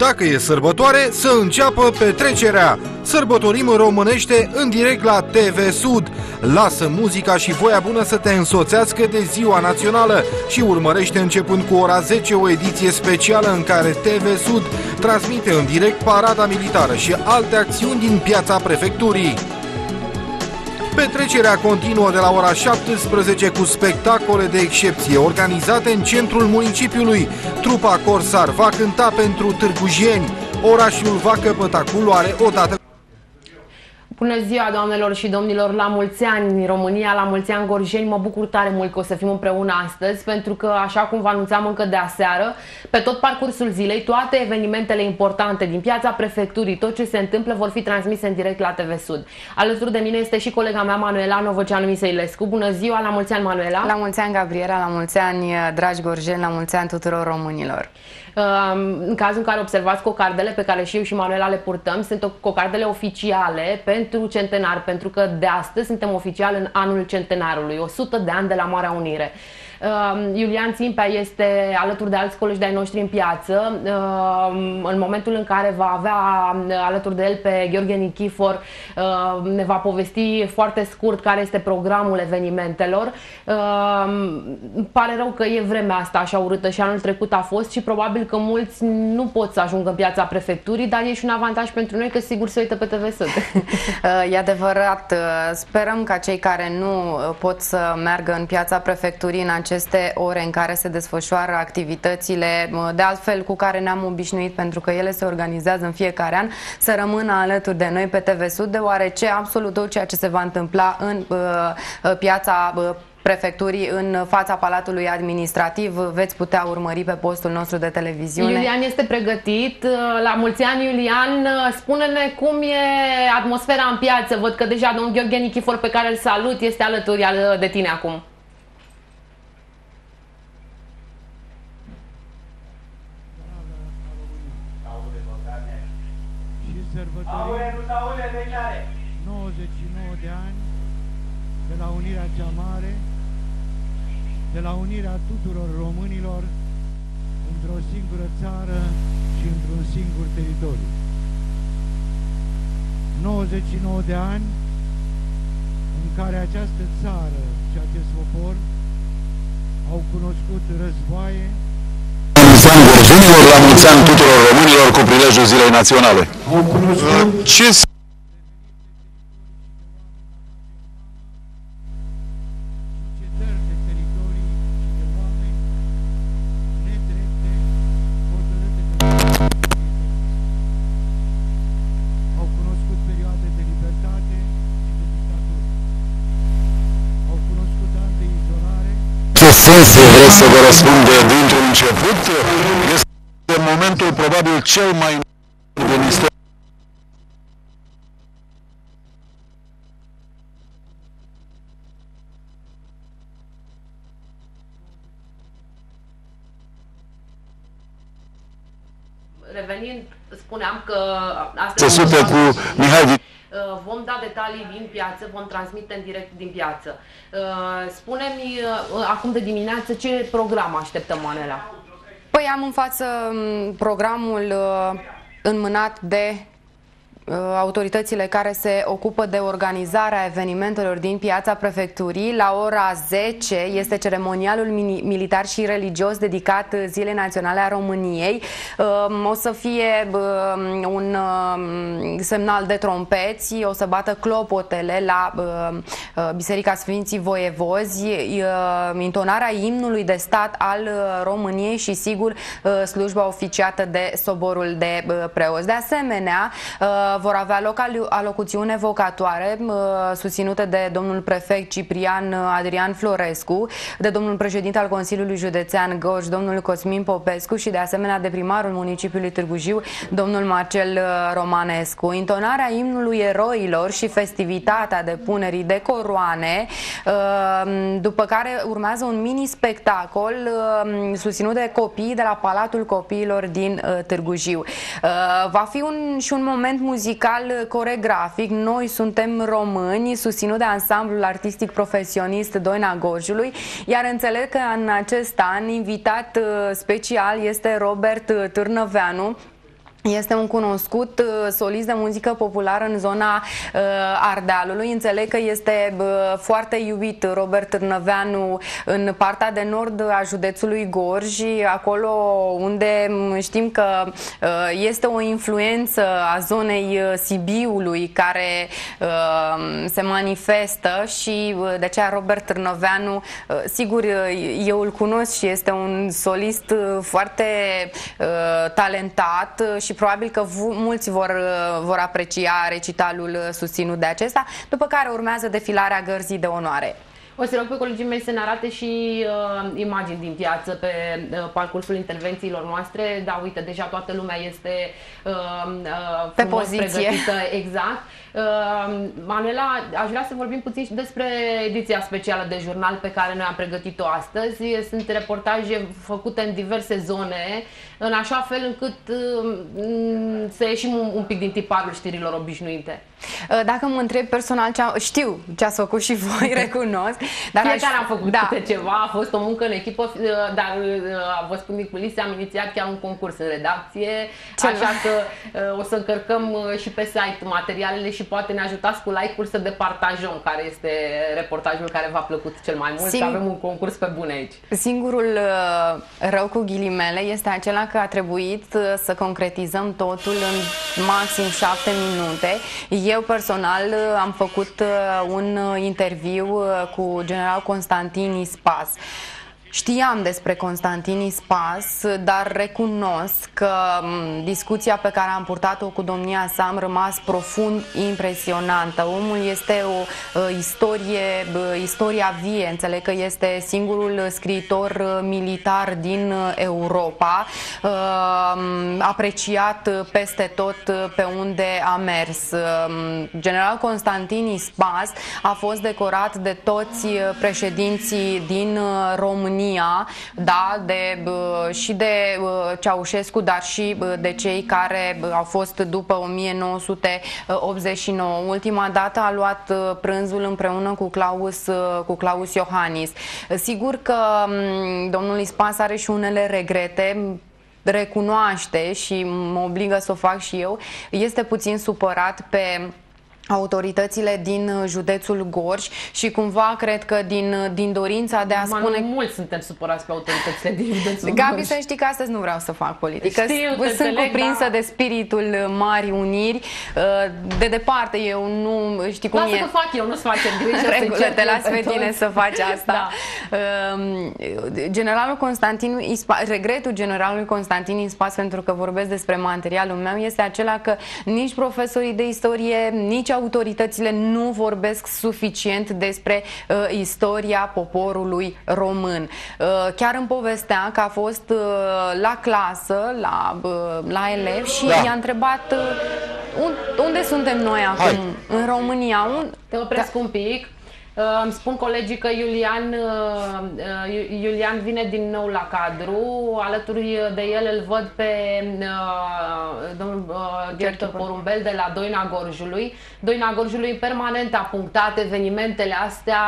dacă e sărbătoare, să înceapă petrecerea. Sărbătorim românește în direct la TV Sud. Lasă muzica și voia bună să te însoțească de ziua națională și urmărește începând cu ora 10 o ediție specială în care TV Sud transmite în direct parada militară și alte acțiuni din piața prefecturii. Petrecerea continuă de la ora 17 cu spectacole de excepție organizate în centrul municipiului. Trupa Corsar va cânta pentru târgujieni. Orașul va căpăta culoare odată Bună ziua, doamnelor și domnilor, la mulți ani România, la mulți ani Gorjeni, mă bucur tare mult că o să fim împreună astăzi, pentru că, așa cum vă anunțam încă de aseară, pe tot parcursul zilei, toate evenimentele importante din piața prefecturii, tot ce se întâmplă, vor fi transmise în direct la TV Sud. Alături de mine este și colega mea, Manuela Novăceanu Misăilescu. Bună ziua, la mulți ani, Manuela! La mulți ani, Gabriela, la mulți ani, dragi Gorjeni, la mulți ani tuturor românilor! În cazul în care observați cocardele pe care și eu și Manuela le purtăm, sunt cocardele oficiale pentru centenar, pentru că de astăzi suntem oficial în anul centenarului, 100 de ani de la Marea Unire. Ehm, Iulian Țimpea este alături de alți colegi de-ai noștri în piață. Ehm, în momentul în care va avea alături de el pe Gheorghe Nichifor, ehm, ne va povesti foarte scurt care este programul evenimentelor. Îmi pare rău că e vremea asta așa urâtă și anul trecut a fost și probabil că mulți nu pot să ajungă în piața prefecturii, dar e și un avantaj pentru noi că sigur se uită pe TV Sud. E adevărat. Sperăm ca cei care nu pot să meargă în piața prefecturii în acest aceste ore în care se desfășoară activitățile, de altfel cu care ne-am obișnuit pentru că ele se organizează în fiecare an, să rămână alături de noi pe TV Sud, deoarece absolut tot ceea ce se va întâmpla în uh, uh piața uh, prefecturii în fața Palatului Administrativ. Veți putea urmări pe postul nostru de televiziune. Iulian este pregătit. Uh, la mulți ani, Iulian, spune-ne cum e atmosfera în piață. Văd că deja domnul Gheorghe Nichifor, pe care îl salut, este alături de tine acum. Sărbătorim 99 de ani de la unirea cea mare, de la unirea tuturor românilor într-o singură țară și într-un singur teritoriu. 99 de ani în care această țară și acest popor au cunoscut războaie, la mulți ani tuturor românilor cu prilejul Zilei Naționale. Ce sens vreți să vă răspund dintr-un început? Este momentul probabil cel mai din istorie. Revenind, spuneam că... Asta Se cu Mihai Uh, vom da detalii din piață, vom transmite în direct din piață. Uh, spune-mi uh, acum de dimineață ce program așteptăm, Manela? Păi am în față mm, programul înmânat de Uh, autoritățile care se ocupă de organizarea evenimentelor din piața prefecturii. La ora 10 este ceremonialul militar și religios dedicat Zilei Naționale a României. Um, o să fie um, un um, semnal de trompeți, o să bată clopotele la uh, Biserica Sfinții Voievozi, intonarea imnului de stat al uh, României și sigur slujba oficiată de soborul de preoți. De asemenea, vor avea loc alocuțiuni evocatoare susținute de domnul prefect Ciprian Adrian Florescu, de domnul președinte al Consiliului Județean Gorj, domnul Cosmin Popescu și de asemenea de primarul municipiului Târgu Jiu, domnul Marcel uh, Romanescu. Intonarea imnului eroilor și festivitatea depunerii de coroane, uh, după care urmează un mini-spectacol uh, susținut de copii de la Palatul Copiilor din Târgu Jiu. Va fi un, și un moment muzical muzical coregrafic. Noi suntem români, susținut de ansamblul artistic profesionist Doina Gorjului, iar înțeleg că în acest an invitat uh, special este Robert Târnăveanu, este un cunoscut uh, solist de muzică populară în zona uh, Ardealului. Înțeleg că este uh, foarte iubit Robert Târnăveanu în partea de nord a județului Gorj, acolo unde știm că uh, este o influență a zonei uh, Sibiului care uh, se manifestă și uh, de aceea Robert Târnăveanu, uh, sigur, uh, eu îl cunosc și este un solist uh, foarte uh, talentat uh, și probabil că mulți vor, uh, vor aprecia recitalul uh, susținut de acesta, după care urmează defilarea gărzii de onoare. O să rog pe colegii mei să ne arate și uh, imagini din piață pe uh, parcursul intervențiilor noastre. Da, uite, deja toată lumea este uh, uh, pe poziție. pregătită. Exact. Uh, Manuela, aș vrea să vorbim puțin și despre ediția specială de jurnal pe care noi am pregătit-o astăzi. Sunt reportaje făcute în diverse zone, în așa fel încât uh, să ieșim un, un pic din tiparul știrilor obișnuite. Uh, dacă mă întreb personal, ce știu ce ați făcut și voi, recunosc. Dar Fiecare aș... am făcut da. câte ceva, a fost o muncă în echipă, uh, dar uh, vă spun din culise, am inițiat chiar un concurs în redacție, ce așa că o să încărcăm și pe site materialele și poate ne ajutați cu like-uri să departajăm care este reportajul care v-a plăcut cel mai mult, Sing... să avem un concurs pe bune aici. Singurul rău cu ghilimele este acela că a trebuit să concretizăm totul în maxim șapte minute. Eu personal uh, am făcut uh, un uh, interviu cu general Constantin Ispas. Știam despre Constantin Spas, dar recunosc că discuția pe care am purtat-o cu domnia sa am rămas profund impresionantă. Omul este o uh, istorie, uh, istoria vie, înțeleg că este singurul scriitor uh, militar din uh, Europa, uh, apreciat peste tot pe unde a mers. Uh, General Constantin Spas a fost decorat de toți președinții din România România, da, de, și de Ceaușescu, dar și de cei care au fost după 1989. Ultima dată a luat prânzul împreună cu Claus, cu Claus Iohannis. Sigur că domnul Ispas are și unele regrete, recunoaște și mă obligă să o fac și eu, este puțin supărat pe autoritățile din uh, județul Gorj și cumva cred că din, uh, din dorința de a Man, spune... Mulți suntem supărați pe autoritățile din județul Gabi, Gorj. să știi că astăzi nu vreau să fac politică. Știu, Sunt înțeleg, cuprinsă da. de spiritul uh, Mari Uniri. De departe, eu nu știi cum Lasă e. că fac eu, nu-ți face grijă Regulă, te las pe tine să faci asta. da. Um, generalul Constantin Ispas, regretul generalului Constantin Ispas pentru că vorbesc despre materialul meu este acela că nici profesorii de istorie, nici autoritățile nu vorbesc suficient despre uh, istoria poporului român. Uh, chiar îmi povestea că a fost uh, la clasă, la, uh, la elev și da. i-a întrebat uh, un, unde suntem noi acum Hai. în România. Un... Te opresc da. un pic. Uh, Îmi spun colegii că Iulian, uh, uh, Iulian vine din nou la cadru. Alături de el îl văd pe uh, domnul uh, director Porumbel de la Doina Gorjului. Doina Gorjului permanent a punctat evenimentele astea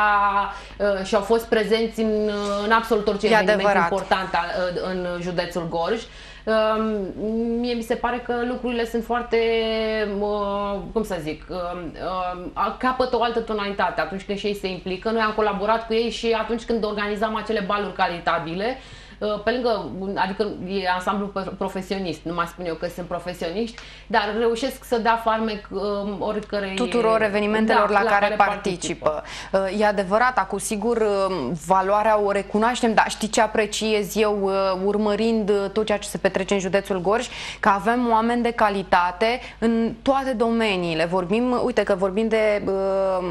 uh, și au fost prezenți în, în absolut orice E eveniment adevărat. important uh, în județul Gorj. Um, Mie mi se pare că lucrurile sunt foarte, uh, cum să zic, um, um, capătă o altă tonalitate atunci când și ei se implică. Noi am colaborat cu ei și atunci când organizam acele baluri caritabile, uh, pe lângă, adică e ansamblu pro- profesionist, nu mai spun eu că sunt profesioniști, dar reușesc să dea farmec um, oricărei... tuturor evenimentelor la, care, participă. Uh, E adevărat, acum sigur uh, valoarea o recunoaștem, dar știi ce apreciez eu uh, urmărind uh, tot ceea ce se petrece în județul Gorj? Că avem oameni de calitate în toate domeniile. Vorbim, uite că vorbim de uh,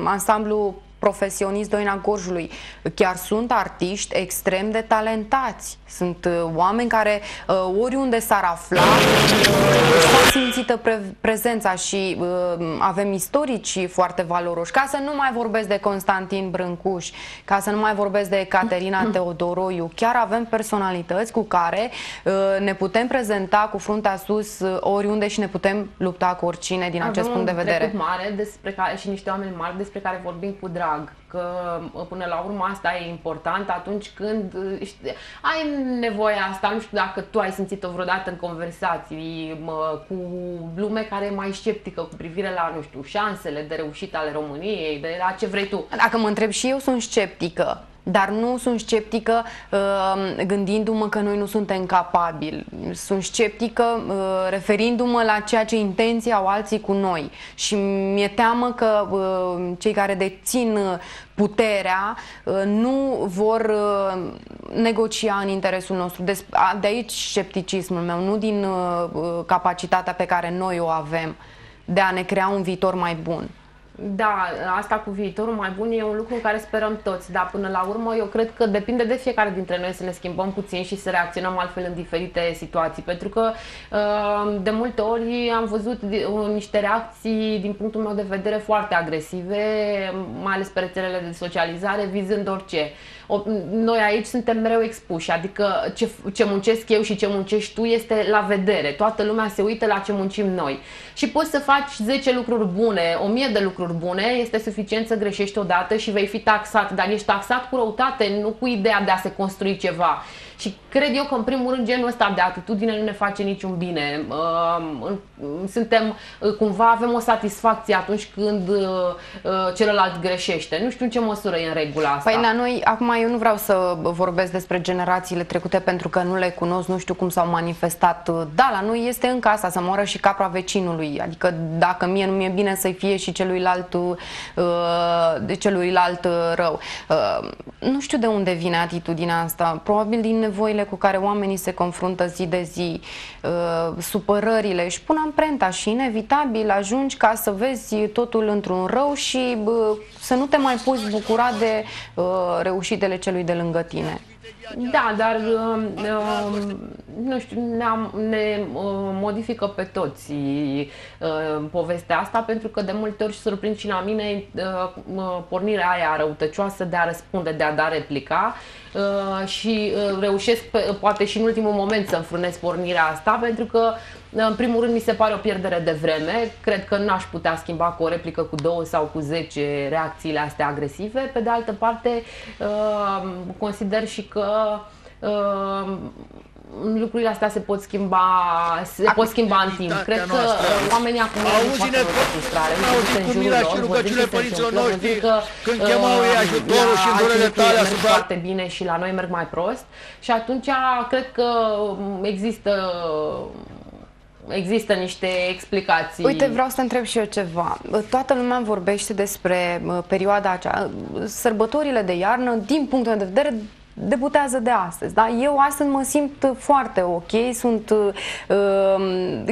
ansamblu profesionist Doina Gorjului. Chiar sunt artiști extrem de talentați. Sunt uh, oameni care uh, oriunde s-ar afla uh, își fac simțită pre- prezența și uh, avem istorici foarte valoroși. Ca să nu mai vorbesc de Constantin Brâncuș, ca să nu mai vorbesc de Caterina Teodoroiu, chiar avem personalități cu care uh, ne putem prezenta cu fruntea sus uh, oriunde și ne putem lupta cu oricine din acest Avem punct de un vedere. trecut mare despre care, și niște oameni mari despre care vorbim cu drag. Drag, că până la urmă asta e important atunci când știi, ai nevoia asta, nu știu dacă tu ai simțit-o vreodată în conversații mă, cu lume care e mai sceptică cu privire la, nu știu, șansele de reușită ale României, de la ce vrei tu. Dacă mă întreb și eu sunt sceptică, dar nu sunt sceptică uh, gândindu-mă că noi nu suntem capabili. Sunt sceptică uh, referindu-mă la ceea ce intenții au alții cu noi. Și mi-e teamă că uh, cei care dețin puterea nu vor negocia în interesul nostru. De aici scepticismul meu, nu din capacitatea pe care noi o avem de a ne crea un viitor mai bun. Da, asta cu viitorul mai bun e un lucru în care sperăm toți, dar până la urmă eu cred că depinde de fiecare dintre noi să ne schimbăm puțin și să reacționăm altfel în diferite situații, pentru că uh, de multe ori am văzut niște reacții din punctul meu de vedere foarte agresive, mai ales pe rețelele de socializare, vizând orice noi aici suntem mereu expuși, adică ce, ce muncesc eu și ce muncești tu este la vedere. Toată lumea se uită la ce muncim noi. Și poți să faci 10 lucruri bune, 1000 de lucruri bune, este suficient să greșești odată și vei fi taxat, dar ești taxat cu răutate, nu cu ideea de a se construi ceva. Și cred eu că, în primul rând, genul ăsta de atitudine nu ne face niciun bine. Suntem, cumva, avem o satisfacție atunci când uh, uh, celălalt greșește. Nu știu în ce măsură e în regulă asta. Păi, la noi, acum eu nu vreau să vorbesc despre generațiile trecute pentru că nu le cunosc, nu știu cum s-au manifestat. Da, la noi este încă asta, să moară și capra vecinului. Adică dacă mie nu mi-e bine să-i fie și celuilalt, uh, de celuilalt rău. Nu știu de unde vine atitudinea asta. Probabil din nevoile cu care oamenii se confruntă zi de zi, uh, supărările, își pun amprenta și inevitabil ajungi ca să vezi totul într-un rău și să nu te mai poți bucura de uh, reușitele celui de lângă tine. Da, dar uh, nu știu, ne, ne uh, modifică pe toți uh, povestea asta pentru că de multe ori surprind și la mine uh, pornirea aia răutăcioasă de a răspunde, de a da replica uh, și uh, reușesc pe, poate și în ultimul moment să înfrunez pornirea asta pentru că în primul rând mi se pare o pierdere de vreme. Cred că n-aș putea schimba cu o replică cu două sau cu zece reacțiile astea agresive. Pe de altă parte, uh, consider și că uh, lucrurile astea se pot schimba, se pot schimba în timp. Cred că noastră. oamenii acum Auzi-ne frustrare. Auzi cum mila și rugăciunile părinților noștri când chemau ei ajutorul și îndurele tale asupra... foarte bine și la noi merg mai prost. Și atunci cred că există există niște explicații. Uite, vreau să întreb și eu ceva. Toată lumea vorbește despre perioada aceea, sărbătorile de iarnă, din punctul meu de vedere, debutează de astăzi. Da? Eu astăzi mă simt foarte ok, sunt... Uh,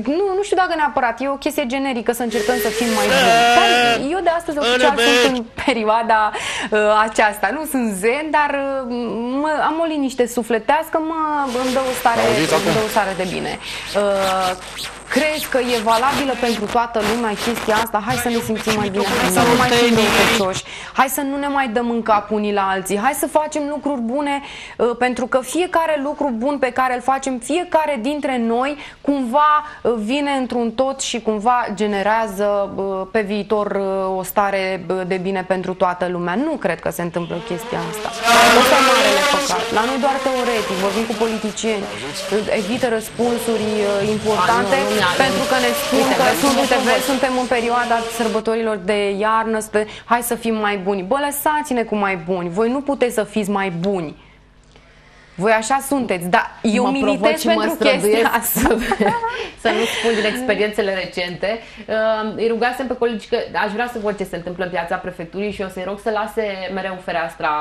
nu, nu știu dacă neapărat, e o chestie generică să încercăm să fim mai buni. Eu de astăzi oficial sunt în perioada uh, aceasta. Nu sunt zen, dar uh, mă, am o liniște sufletească, mă, îmi dă o stare, îmi dă o stare de bine. Uh, Crezi că e valabilă pentru toată lumea chestia asta? Hai să ne simțim mai bine, hai să nu mai fim răutăcioși, hai să nu ne mai dăm în cap unii la alții, hai să facem lucruri bune, uh, pentru că fiecare lucru bun pe care îl facem, fiecare dintre noi, cumva uh, vine într-un tot și cumva generează uh, pe viitor o stare de bine pentru toată lumea. Nu cred că se întâmplă chestia asta. Asta e marele păcat. La noi doar teoretic, vorbim cu politicieni, evită răspunsuri importante pentru că ne spun Uite, că sunt, uite, vezi, suntem în perioada sărbătorilor de iarnă, spe, hai să fim mai buni. Bă, lăsați-ne cu mai buni. Voi nu puteți să fiți mai buni. Voi așa sunteți, dar eu mă militez pentru chestia asta. Să, să nu spun din experiențele recente. Uh, îi rugasem pe colegi că aș vrea să văd ce se întâmplă în piața prefecturii și o să-i rog să lase mereu fereastra,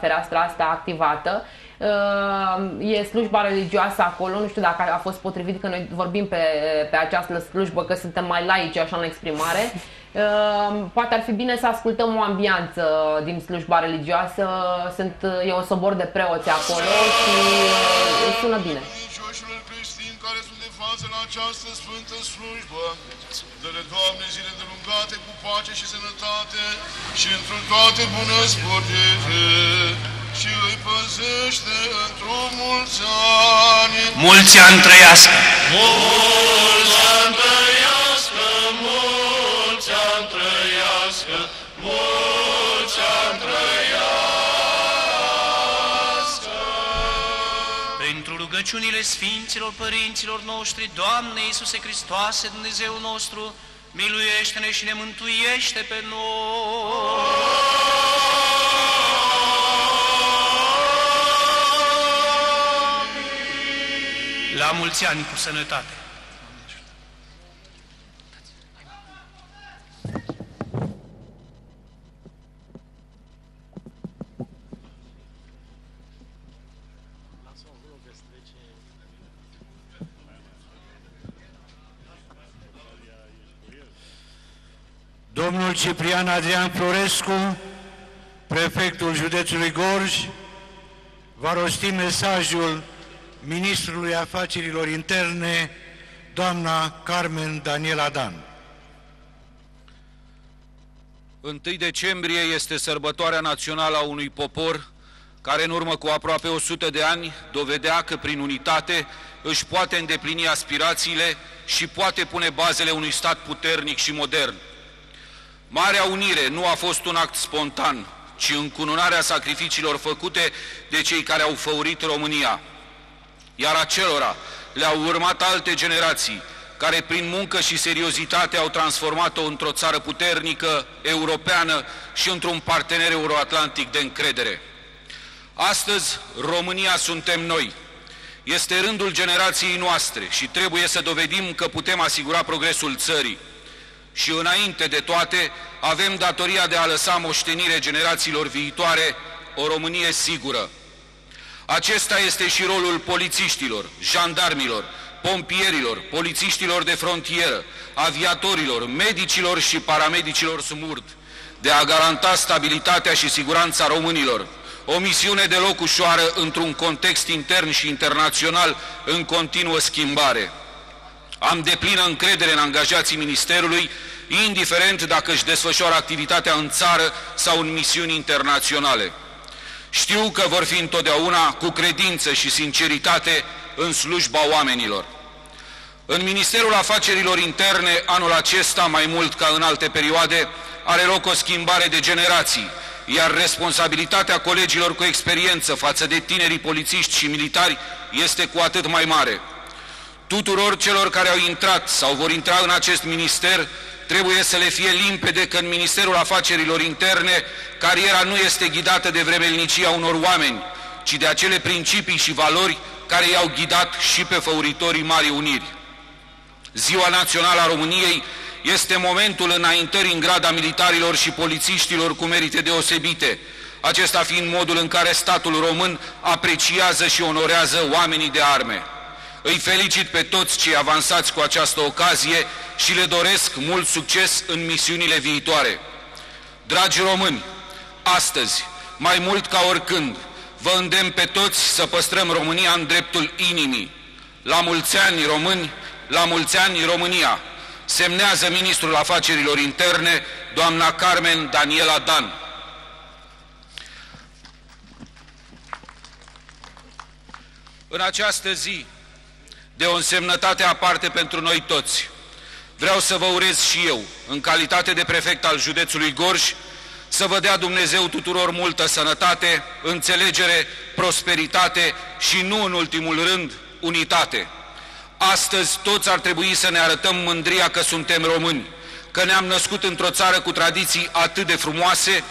fereastra asta activată e slujba religioasă acolo, nu știu dacă a fost potrivit că noi vorbim pe, pe această slujbă, că suntem mai laici așa în exprimare. Poate ar fi bine să ascultăm o ambianță din slujba religioasă. Sunt, e un sobor de preoți acolo și sună bine care sunt de față la această sfântă slujbă. Dă-le, Doamne, zile delungate cu pace și sănătate și într toate bună sporgere și îi păzește într-o mulți ani. Mulți ani trăiască! Mulți ani trăiască, mulți ani trăiască, mulți ani trăiască! Pentru rugăciunile Sfinților Părinților noștri, Doamne Iisuse Hristoase, Dumnezeu nostru, miluiește-ne și ne mântuiește pe noi! La mulți ani cu sănătate! Domnul Ciprian Adrian Florescu, prefectul județului Gorj, va rosti mesajul ministrului afacerilor interne, doamna Carmen Daniela Dan. 1 decembrie este sărbătoarea națională a unui popor care în urmă cu aproape 100 de ani dovedea că prin unitate își poate îndeplini aspirațiile și poate pune bazele unui stat puternic și modern. Marea Unire nu a fost un act spontan, ci încununarea sacrificiilor făcute de cei care au făurit România. Iar acelora le-au urmat alte generații, care prin muncă și seriozitate au transformat-o într-o țară puternică, europeană și într-un partener euroatlantic de încredere. Astăzi, România suntem noi. Este rândul generației noastre și trebuie să dovedim că putem asigura progresul țării și înainte de toate avem datoria de a lăsa moștenire generațiilor viitoare o Românie sigură. Acesta este și rolul polițiștilor, jandarmilor, pompierilor, polițiștilor de frontieră, aviatorilor, medicilor și paramedicilor smurd, de a garanta stabilitatea și siguranța românilor, o misiune deloc ușoară într-un context intern și internațional în continuă schimbare. Am deplină încredere în angajații Ministerului, indiferent dacă își desfășoară activitatea în țară sau în misiuni internaționale. Știu că vor fi întotdeauna cu credință și sinceritate în slujba oamenilor. În Ministerul Afacerilor Interne, anul acesta, mai mult ca în alte perioade, are loc o schimbare de generații, iar responsabilitatea colegilor cu experiență față de tinerii polițiști și militari este cu atât mai mare. Tuturor celor care au intrat sau vor intra în acest minister trebuie să le fie limpede că în Ministerul Afacerilor Interne cariera nu este ghidată de vremelnicia unor oameni, ci de acele principii și valori care i-au ghidat și pe făuritorii Marii Uniri. Ziua Națională a României este momentul înaintării în grada militarilor și polițiștilor cu merite deosebite, acesta fiind modul în care statul român apreciază și onorează oamenii de arme. Îi felicit pe toți cei avansați cu această ocazie și le doresc mult succes în misiunile viitoare. Dragi români, astăzi, mai mult ca oricând, vă îndemn pe toți să păstrăm România în dreptul inimii. La mulți ani români, la mulți ani România, semnează Ministrul Afacerilor Interne, doamna Carmen Daniela Dan. În această zi, de o însemnătate aparte pentru noi toți. Vreau să vă urez și eu, în calitate de prefect al județului Gorj, să vă dea Dumnezeu tuturor multă sănătate, înțelegere, prosperitate și nu în ultimul rând, unitate. Astăzi toți ar trebui să ne arătăm mândria că suntem români, că ne-am născut într-o țară cu tradiții atât de frumoase,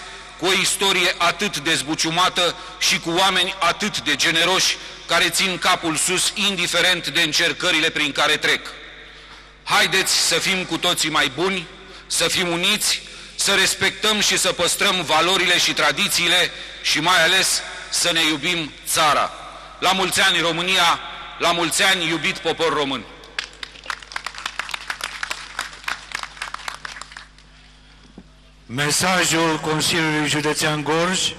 cu o istorie atât de zbuciumată și cu oameni atât de generoși care țin capul sus, indiferent de încercările prin care trec. Haideți să fim cu toții mai buni, să fim uniți, să respectăm și să păstrăm valorile și tradițiile și mai ales să ne iubim țara. La mulți ani România, la mulți ani iubit popor român! Mesajul Consiliului Județean Gorj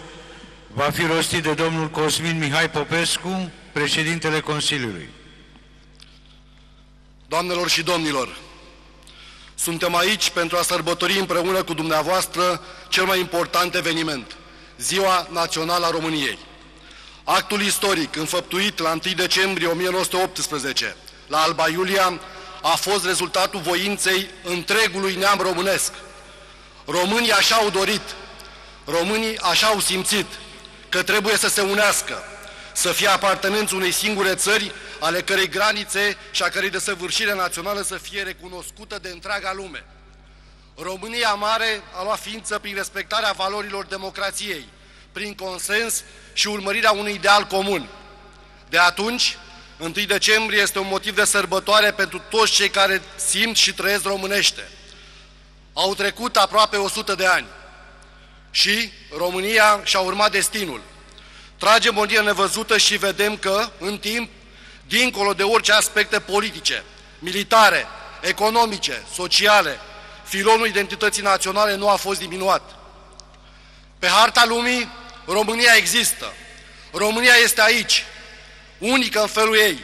va fi rostit de domnul Cosmin Mihai Popescu, președintele Consiliului. Doamnelor și domnilor, suntem aici pentru a sărbători împreună cu dumneavoastră cel mai important eveniment, Ziua Națională a României. Actul istoric înfăptuit la 1 decembrie 1918 la Alba Iulia a fost rezultatul voinței întregului neam românesc. Românii așa au dorit, românii așa au simțit că trebuie să se unească, să fie apartenenți unei singure țări, ale cărei granițe și a cărei desăvârșire națională să fie recunoscută de întreaga lume. România Mare a luat ființă prin respectarea valorilor democrației, prin consens și urmărirea unui ideal comun. De atunci, 1 decembrie este un motiv de sărbătoare pentru toți cei care simt și trăiesc românește. Au trecut aproape 100 de ani și România și-a urmat destinul. Tragem o nevăzută și vedem că, în timp, dincolo de orice aspecte politice, militare, economice, sociale, filonul identității naționale nu a fost diminuat. Pe harta lumii, România există. România este aici, unică în felul ei,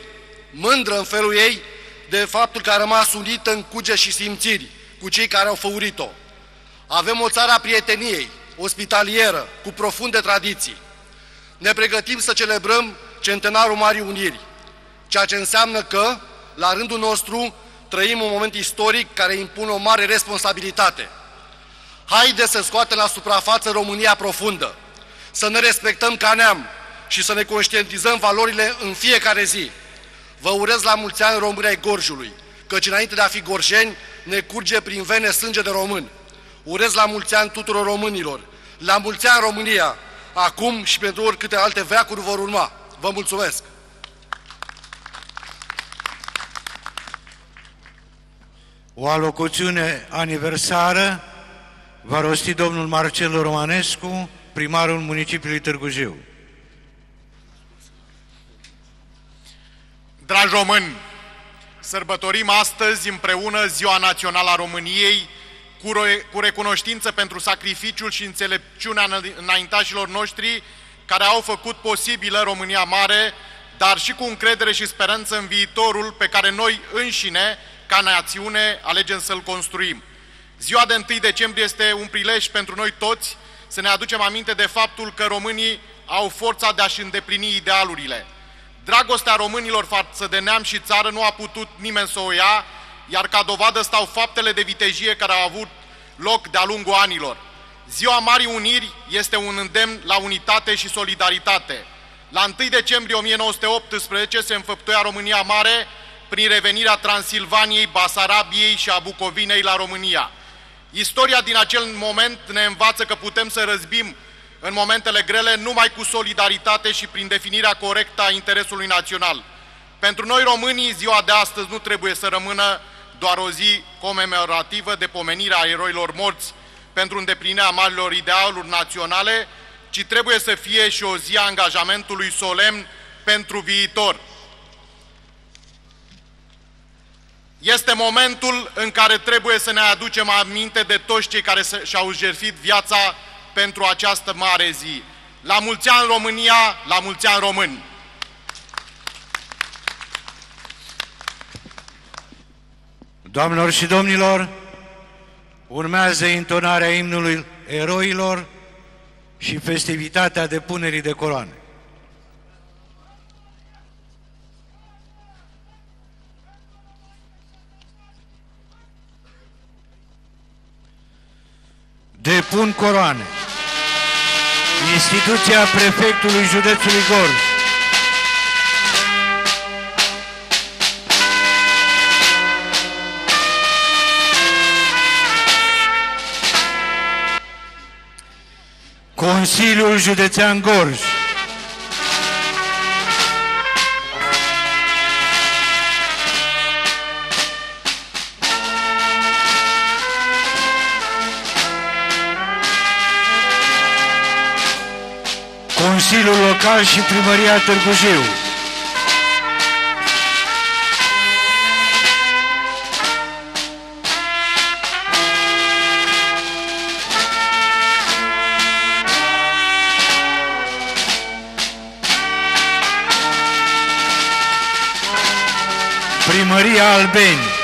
mândră în felul ei de faptul că a rămas unită în cuge și simțiri cu cei care au făurit-o. Avem o țară a prieteniei, ospitalieră, cu profunde tradiții. Ne pregătim să celebrăm centenarul Marii Uniri, ceea ce înseamnă că, la rândul nostru, trăim un moment istoric care impune o mare responsabilitate. Haide să scoatem la suprafață România profundă, să ne respectăm ca neam și să ne conștientizăm valorile în fiecare zi. Vă urez la mulți ani României Gorjului, căci înainte de a fi gorjeni, ne curge prin vene sânge de român. Urez la mulți ani tuturor românilor, la mulți ani România, acum și pentru oricâte alte veacuri vor urma. Vă mulțumesc! O alocuțiune aniversară va rosti domnul Marcel Romanescu, primarul municipiului Târgu Jiu. Dragi români, sărbătorim astăzi împreună Ziua Națională a României cu, re cu recunoștință pentru sacrificiul și înțelepciunea înaintașilor noștri care au făcut posibilă România Mare, dar și cu încredere și speranță în viitorul pe care noi înșine ca națiune alegem să-l construim. Ziua de 1 decembrie este un prilej pentru noi toți să ne aducem aminte de faptul că românii au forța de a-și îndeplini idealurile. Dragostea românilor față de neam și țară nu a putut nimeni să o ia, iar ca dovadă stau faptele de vitejie care au avut loc de-a lungul anilor. Ziua Marii Uniri este un îndemn la unitate și solidaritate. La 1 decembrie 1918 se înfăptuia România Mare, prin revenirea Transilvaniei, Basarabiei și a Bucovinei la România. Istoria din acel moment ne învață că putem să răzbim în momentele grele numai cu solidaritate și prin definirea corectă a interesului național. Pentru noi românii, ziua de astăzi nu trebuie să rămână doar o zi comemorativă de pomenire a eroilor morți pentru îndeplinirea marilor idealuri naționale, ci trebuie să fie și o zi a angajamentului solemn pentru viitor. Este momentul în care trebuie să ne aducem aminte de toți cei care și-au jertfit viața pentru această mare zi. La mulți ani România, la mulți ani români! Doamnelor și domnilor, urmează intonarea imnului eroilor și festivitatea depunerii de coroane. Depun coroane. Instituția prefectului județului Gorj. Consiliul Județean Gorj. Consiliul Local și Primăria Târgu Jiu. Primăria Albeni.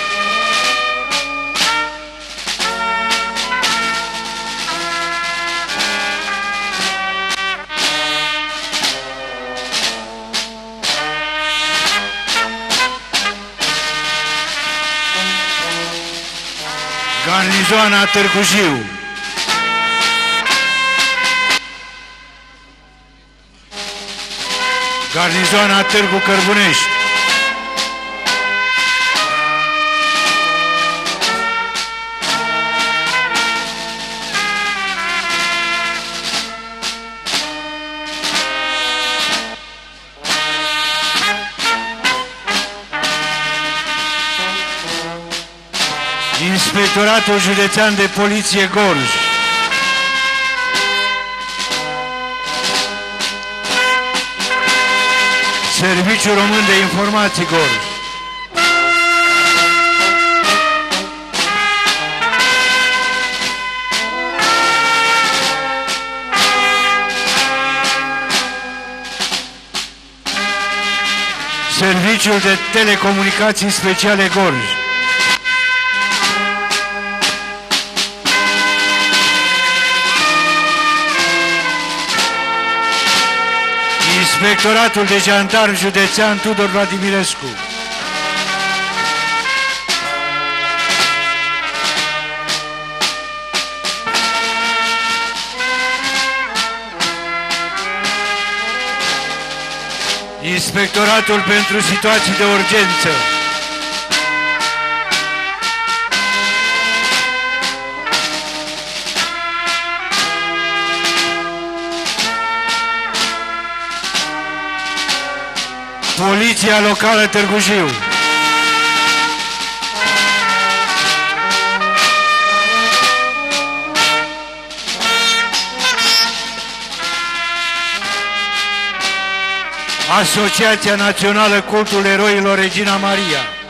Garnizoana Târgu Jiu. Garnizoana Târgu Cărbunești. Inspectoratul Județean de Poliție Gorj. Serviciul Român de Informații Gorj. Serviciul de Telecomunicații Speciale Gorj. Inspectoratul de Jandarm Județean Tudor Vladimirescu. Inspectoratul pentru situații de urgență. Poliția Locală Târgu Jiu. Asociația Națională Cultul Eroilor Regina Maria.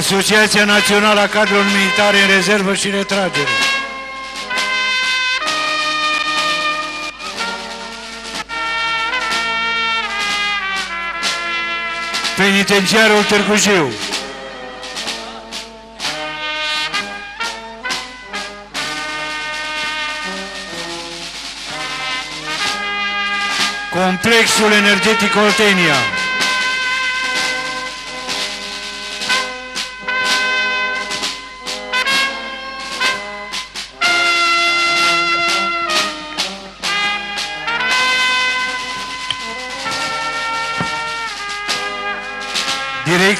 Asociația Națională a Cadrelor Militare în Rezervă și Retragere. Penitenciarul Târgu Jiu. Complexul Energetic Oltenia.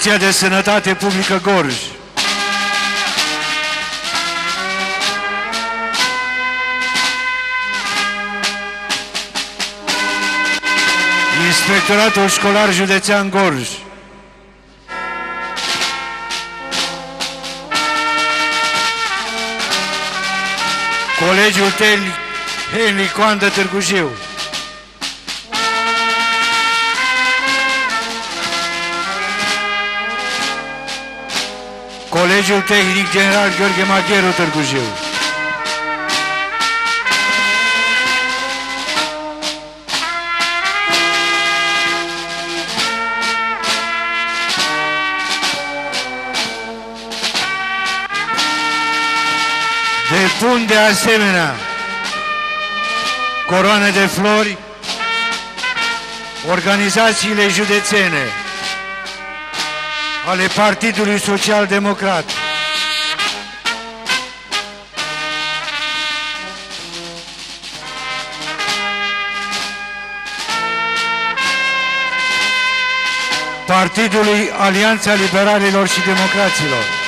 Direcția de Sănătate Publică Gorj. Inspectoratul Școlar Județean Gorj. Colegiul Tel Henry Coandă Târgu Jiu. Colegiul Tehnic General Gheorghe Magheru Târgu Jiu. Depun de asemenea coroane de flori organizațiile județene ale Partidului Social Democrat. Partidului Alianța Liberalilor și Democraților.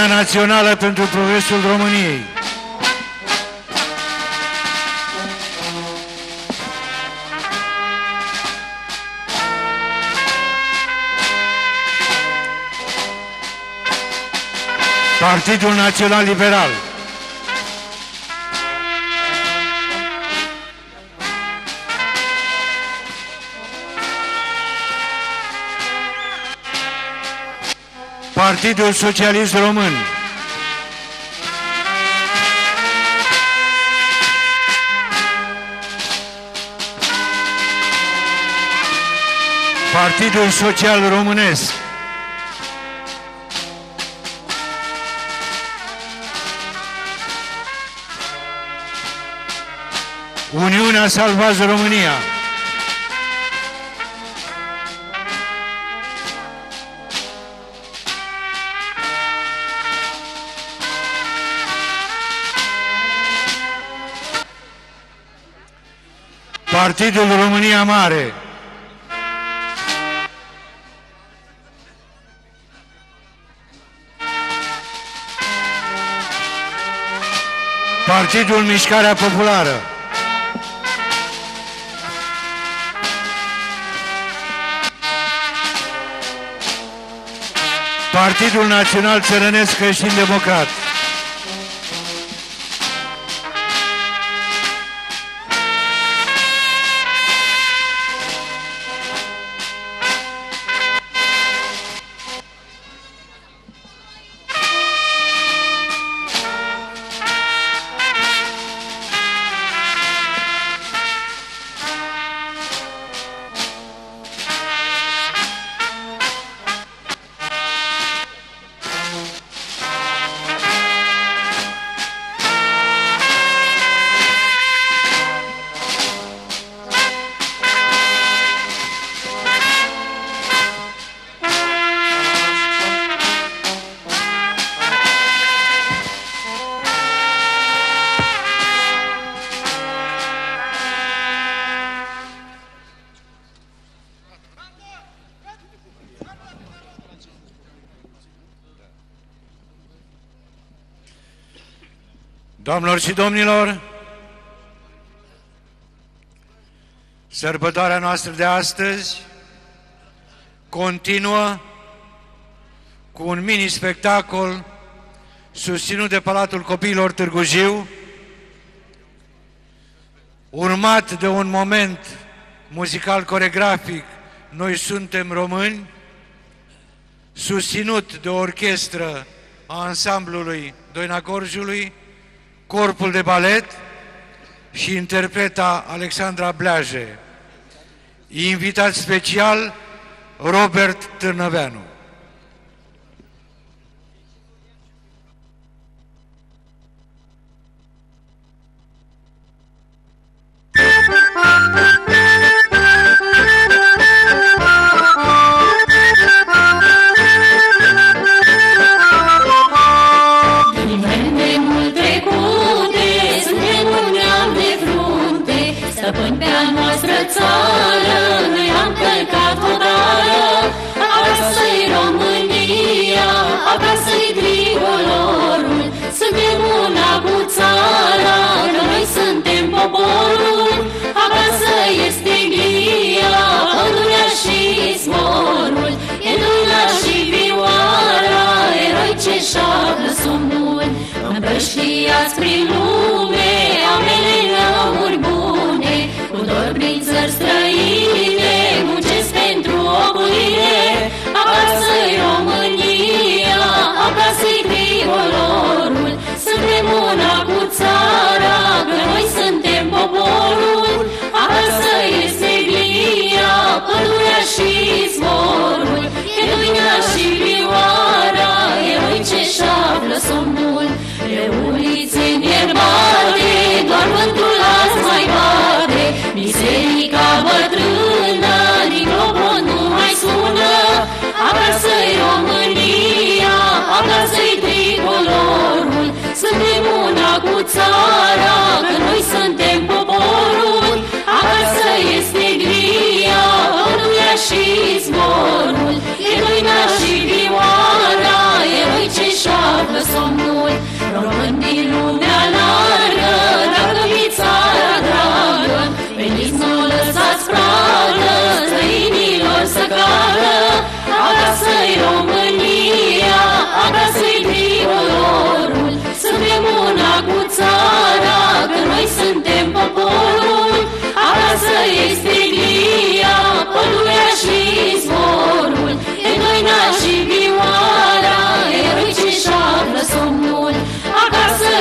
Uniunea Națională pentru Progresul României. Partidul Național Liberal. Partidul Socialist Român. Partidul Social Românesc. Uniunea Salvați România. Partidul România Mare. Partidul Mișcarea Populară. Partidul Național Țărănesc Creștin Democrat. Doamnelor și domnilor, sărbătoarea noastră de astăzi continuă cu un mini-spectacol susținut de Palatul Copiilor Târgu Jiu, urmat de un moment muzical coregrafic Noi suntem români, susținut de o orchestră a ansamblului Doina Gorjului, corpul de balet și interpreta Alexandra Bleaje. Invitat special Robert Târnăveanu. Ulițe îngherbate, doar vântul azi mai bate. Biserica bătrână, din clopot nu mai sună, acasă-i România, acasă-i tricolorul. Suntem una cu țara, că noi suntem poporul, acasă este gria, pădurea și zborul, e luina și vioara, eroi ce-și somnul. Român din lumea largă, dacă mi țara dragă, veniți nu lăsați pragă, străinilor să cadă, acasă-i România, acasă-i tricolorul, suntem una cu țara, că noi suntem poporul, acasă este glia, pădurea și zborul, e noi și vioara, eroi ce și somnul,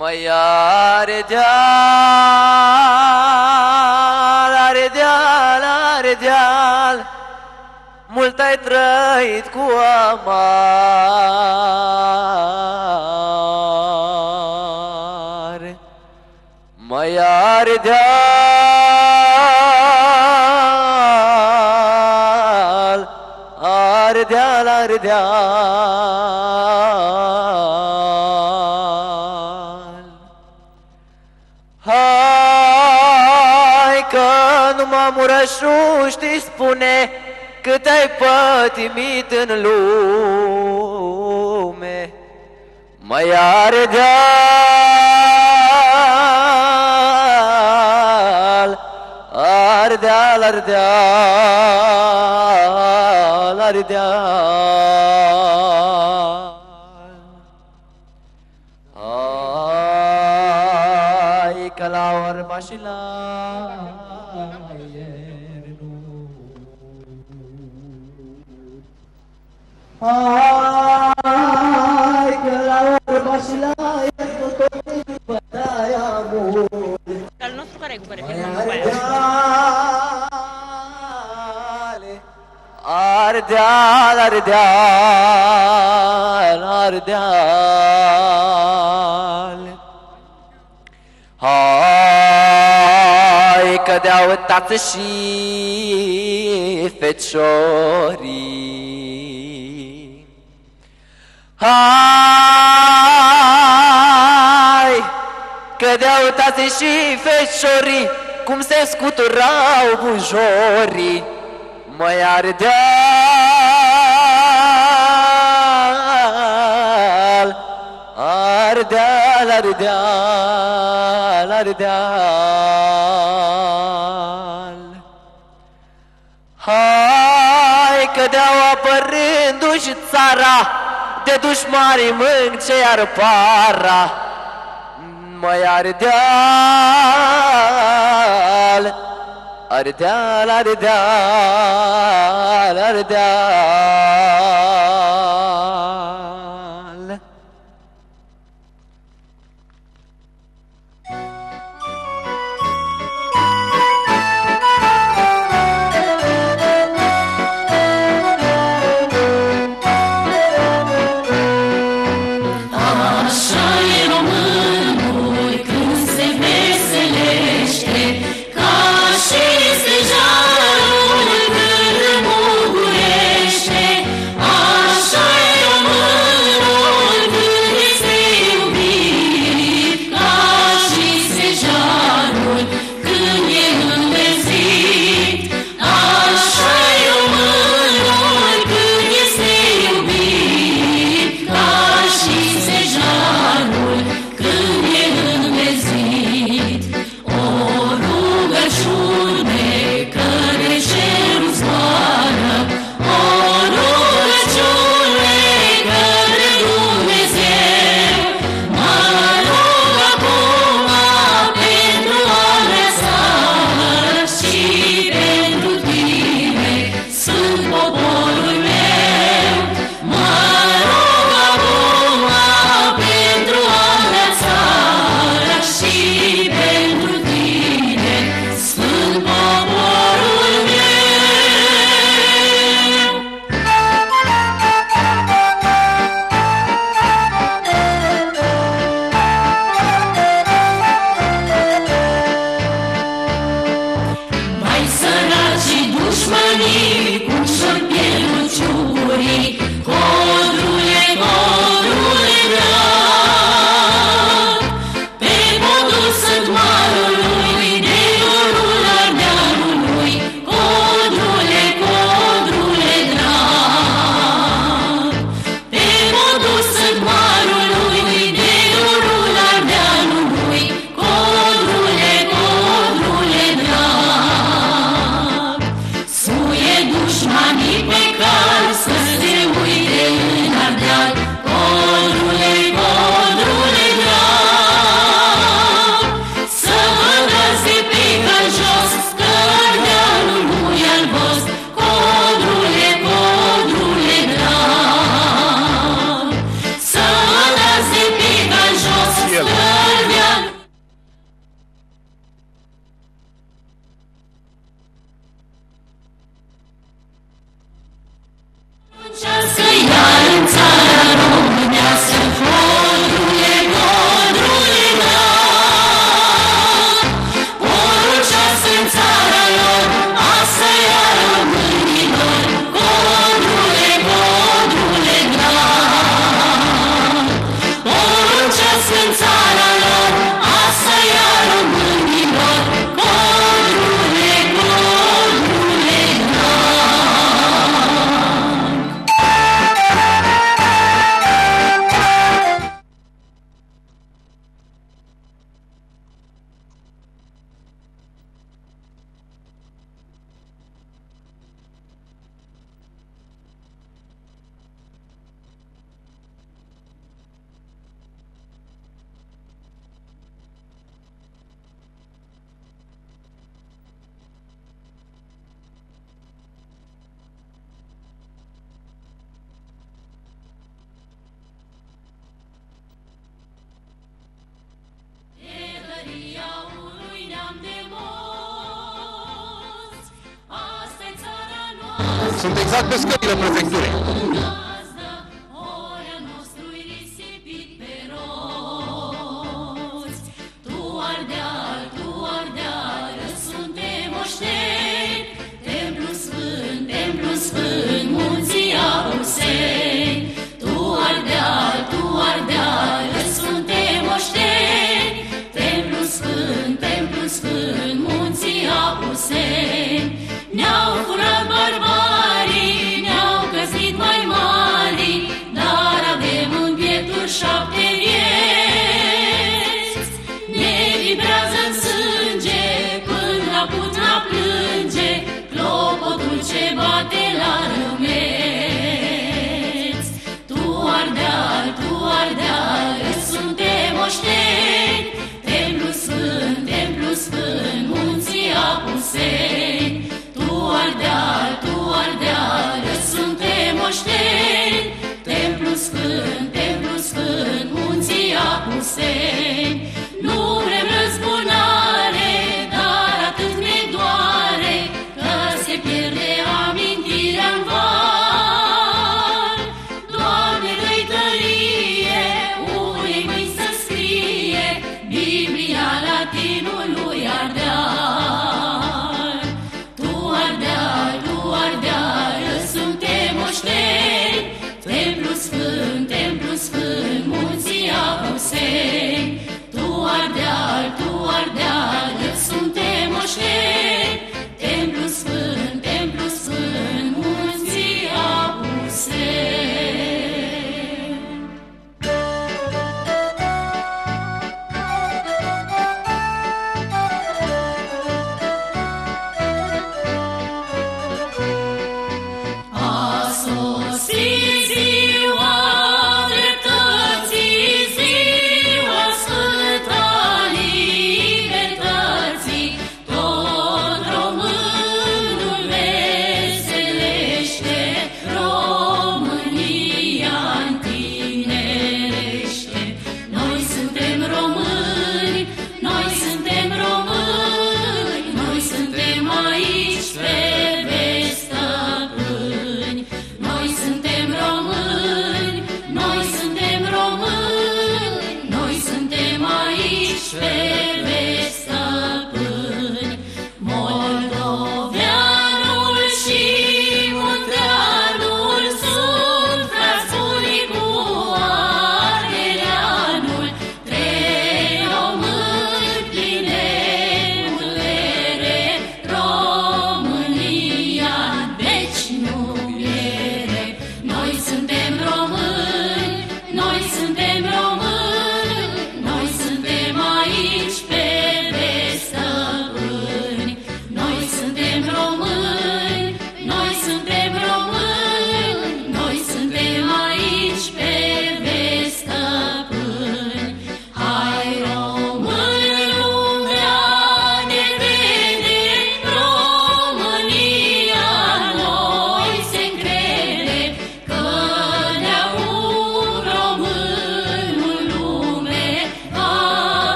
Mai are deal, are deal, are deal, mult ai trăit cu amar. Mai are deal, numai murășul știi spune cât ai pătimit în lume. Mai are deal, ardeal, ardeal, ardeal. Ai că la orba și la Hai că la orba și la iernul tot e bătaia mult. Al nostru care e cu care Ardeal, ardeal, ardeal Hai că de-au tată și feciorii Hai că de-au tată și feciorii cum se scuturau bujorii Măi ardeal, ardeal, ardeal, ardeal. Hai că de-au apărându-și țara, de dușmanii mânce iar para, Măi ardeal, ardeal, ardeal, ardeal.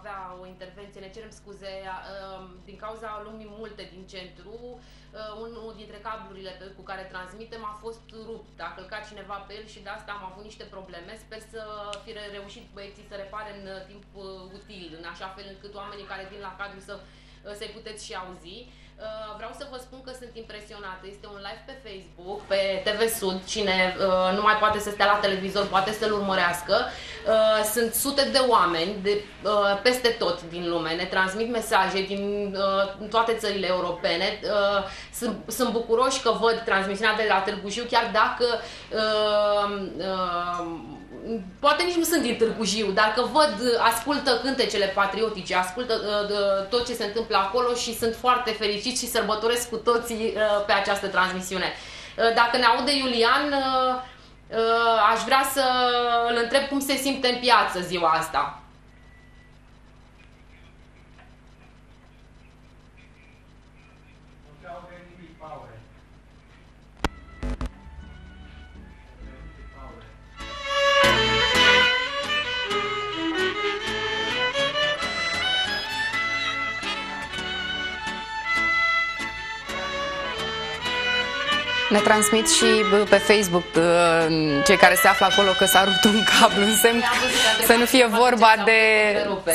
Avea o intervenție. Ne cerem scuze uh, din cauza lumii multe din centru. Uh, unul dintre cablurile pe, cu care transmitem a fost rupt. A călcat cineva pe el și de asta am avut niște probleme. Sper să fi reușit băieții să repare în timp util, în așa fel încât oamenii care vin la cadru să să-i puteți și auzi. Uh, vreau să vă spun că sunt impresionată. Este un live pe Facebook, pe TV Sud. Cine uh, nu mai poate să stea la televizor, poate să-l urmărească. Uh, sunt sute de oameni de peste tot din lume. Ne transmit mesaje din toate țările europene. Sunt, sunt bucuroși că văd transmisiunea de la Târgu Jiu, chiar dacă poate nici nu sunt din Târgu Jiu, dar că văd, ascultă cântecele patriotice, ascultă uh, tot ce se întâmplă acolo și sunt foarte fericit și sărbătoresc cu toții uh, pe această transmisiune. Uh, dacă ne aude Iulian, uh, uh, aș vrea să îl întreb cum se simte în piață ziua asta. Ne transmit și pe Facebook cei care se află acolo că s-a rupt un cablu în semn să nu fie vorba de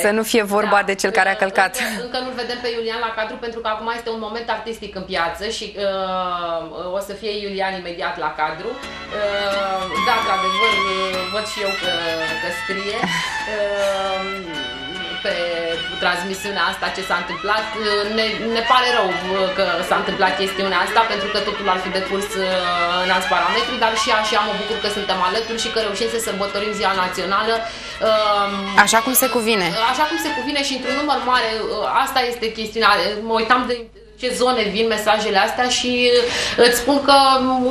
să nu fie vorba de cel care a călcat. Încă nu-l vedem pe Iulian la cadru pentru că acum este un moment artistic în piață și uh, o să fie Iulian imediat la cadru. Uh, da, într-adevăr, văd și eu că, că scrie. Uh, pe transmisiunea asta ce s-a întâmplat. Ne, ne pare rău că s-a întâmplat chestiunea asta pentru că totul ar fi decurs uh, în alți parametri, dar și așa mă bucur că suntem alături și că reușim să sărbătorim ziua națională. Um, așa cum se cuvine. Așa cum se cuvine și într-un număr mare. Uh, asta este chestiunea. Mă uitam de ce zone vin mesajele astea și uh, îți spun că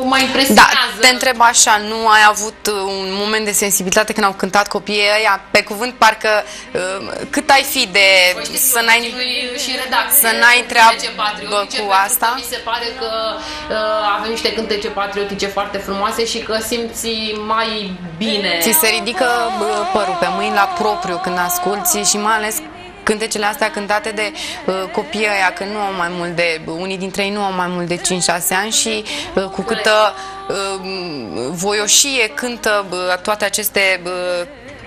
mă impresionează. Da, te întreb așa, nu ai avut uh, un moment de sensibilitate când au cântat copiii ăia? Pe cuvânt, parcă uh, cât ai fi de păi să n-ai și redacție, să n-ai treabă cu asta? Mi se pare că uh, avem niște cântece patriotice foarte frumoase și că simți mai bine. Ți se ridică părul pe mâini la propriu când asculti și mai ales cântecele astea cântate de uh, copiii ăia, că nu au mai mult de, unii dintre ei nu au mai mult de 5-6 ani și uh, cu câtă uh, voioșie cântă uh, toate aceste uh,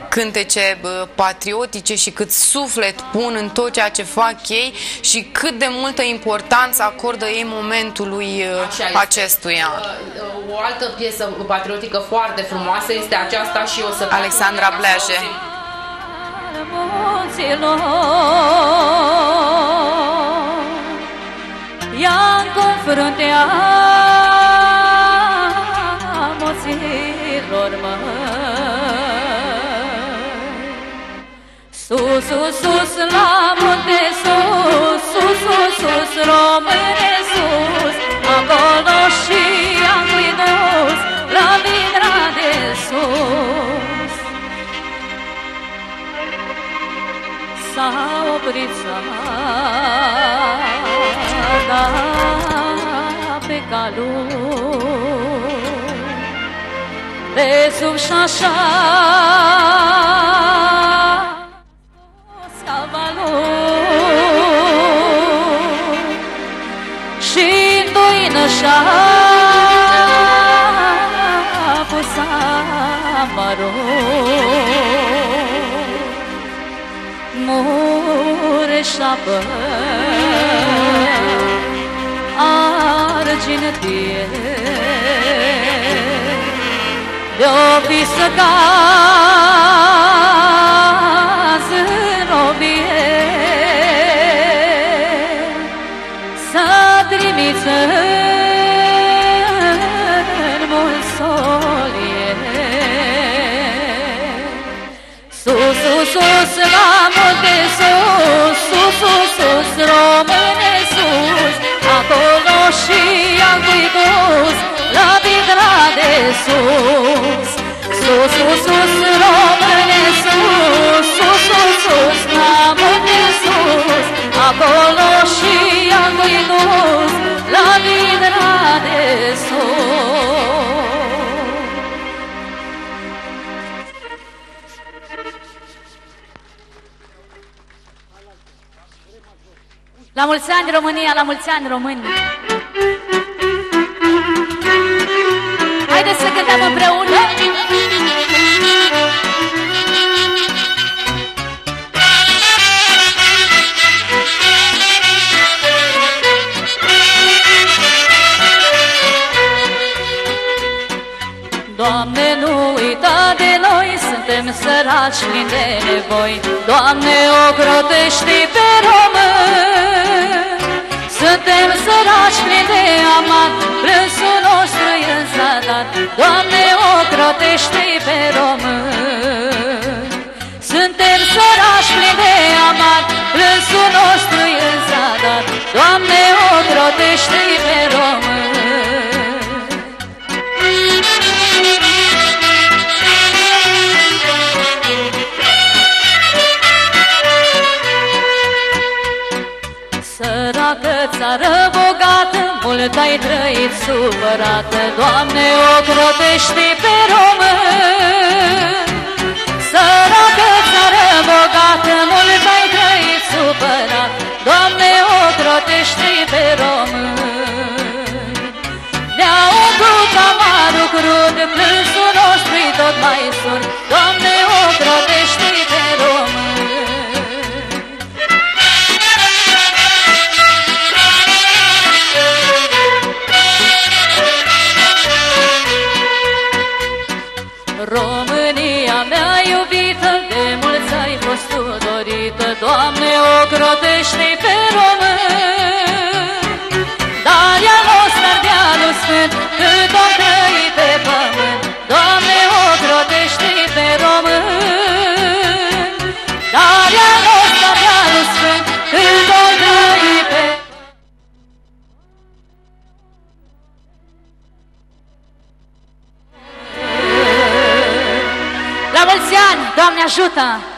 cântece patriotice și cât suflet pun în tot ceea ce fac ei și cât de multă importanță acordă ei momentului uh, acestuia. Uh, o altă piesă patriotică foarte frumoasă este aceasta și o să... Alexandra Bleaje munților Ia-n fruntea moților măi Sus, sus, sus, la munte sus, sus, sus, sus, române oprit țara pe calul de sub și așa și doi nășa pus amarul mureșapă argintie de-o fi să caz în obie să trimiți în mult solie sus, sus, sus la munte sus, sus, sus, sus, române sus, acolo și am dus la vidra de sus. Sus, sus, sus, române sus, sus, sus, sus, la munte sus, acolo și am dus la La mulți ani România, la mulți ani români! Haideți să cântăm împreună! Doamne, nu uita de noi, suntem săraci plini de nevoi. Doamne, ocrotește pe român. Suntem săraci plini de amat, plânsul nostru e în zadat. Doamne, ocrotește pe român. Suntem săraci plini de amat, plânsul nostru e în zadat. Doamne, bogată, mult ai trăit supărată, Doamne, ocrotește pe român. Săracă țară bogată, mult ai trăit supărat, Doamne, ocrotește pe român. Ne-a umplut amarul crud, plânsul nostru tot mai sur, Doamne, ocrotește pe român. Ocrotește pe român. Dar ea nostru ardealul sfânt, cât om trăi pe pământ, Doamne, ocrotește pe român. Dar ea nostru ardealul sfânt, cât om trăi pe La mulți ani, Doamne ajută!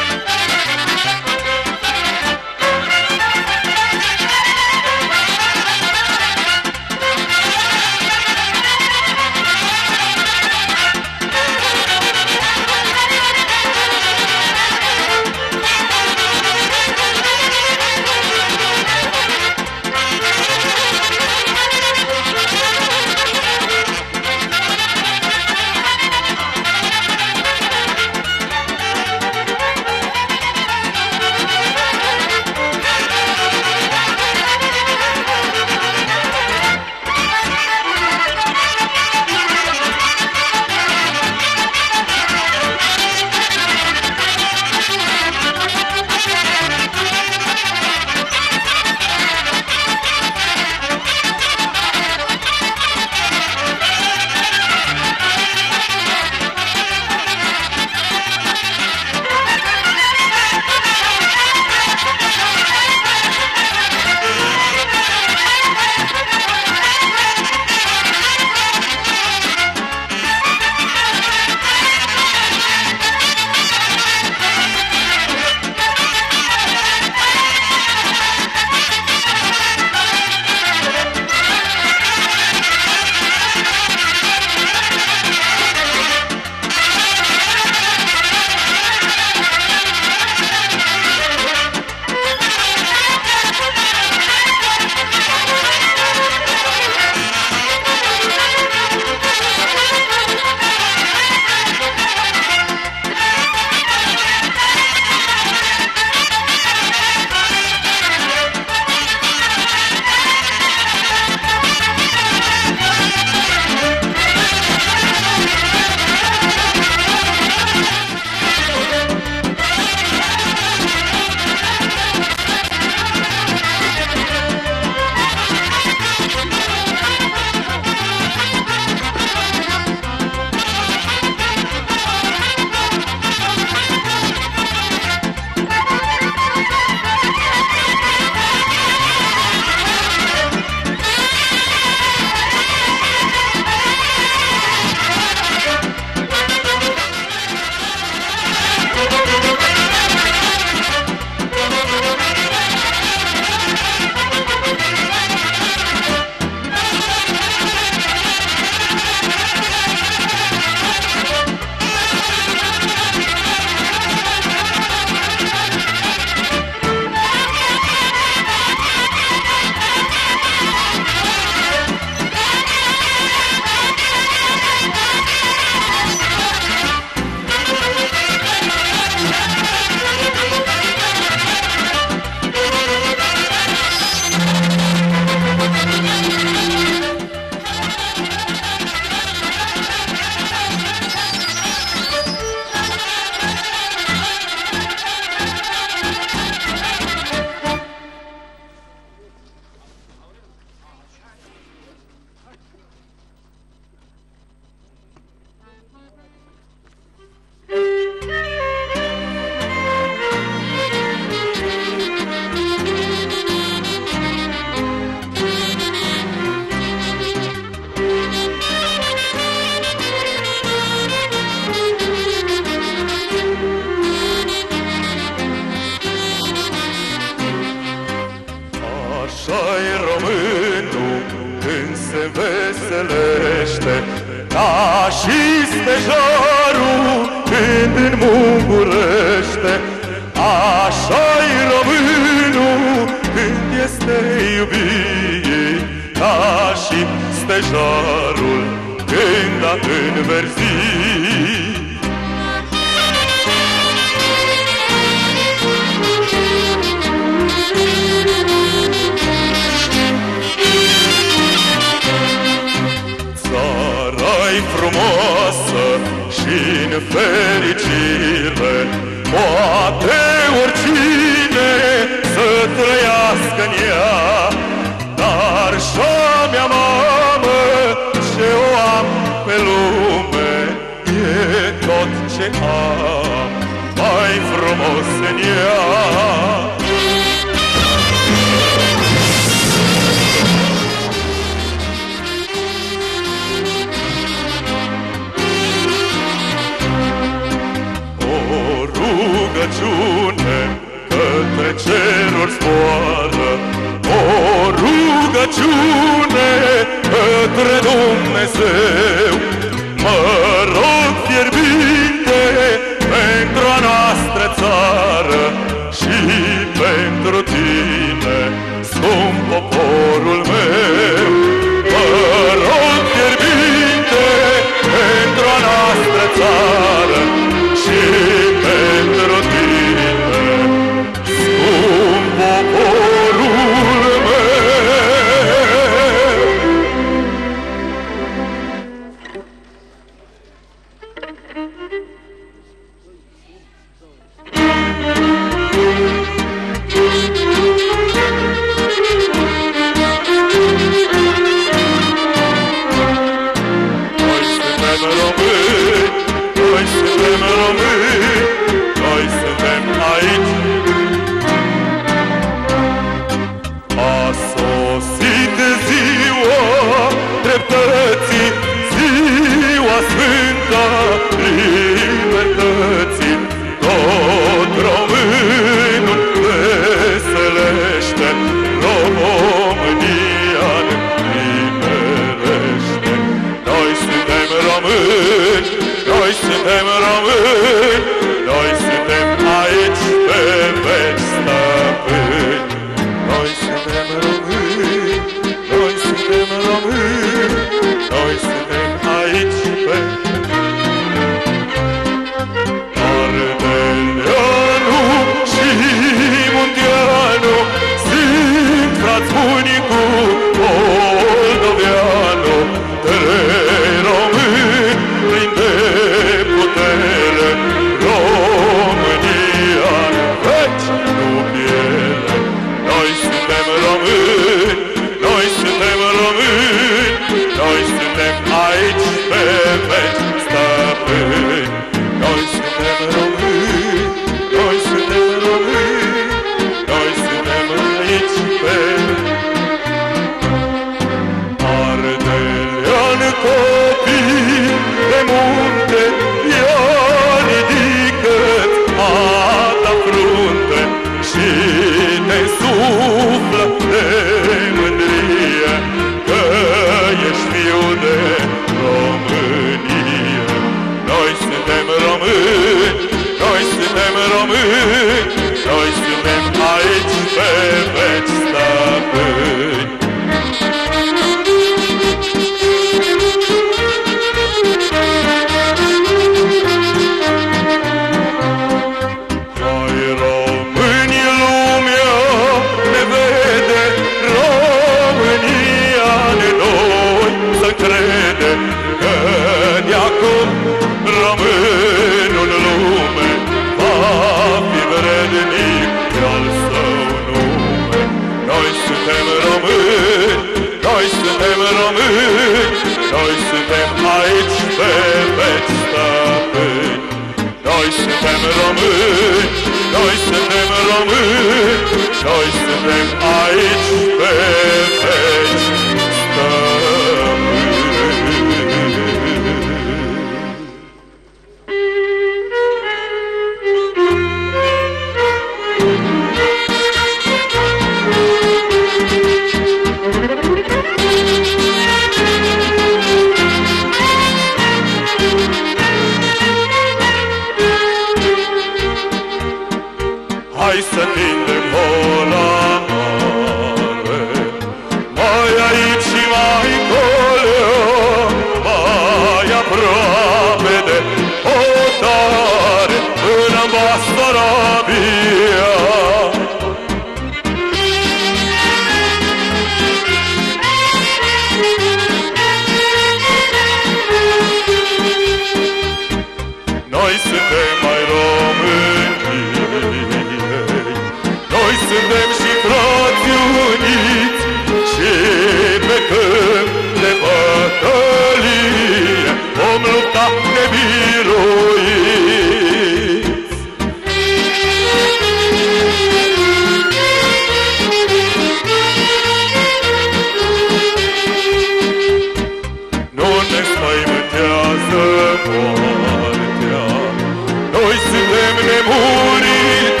Noi suntem nemuritori,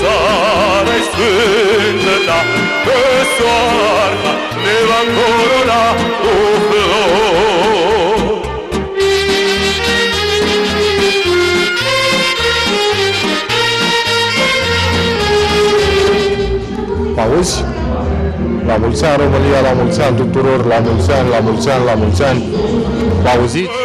țara-i sfântă, da, că soarta ne va încorona cu flori. Auzi? La mulți ani România, la mulți ani tuturor, la mulți ani, la mulți ani, la mulți ani. Auziți?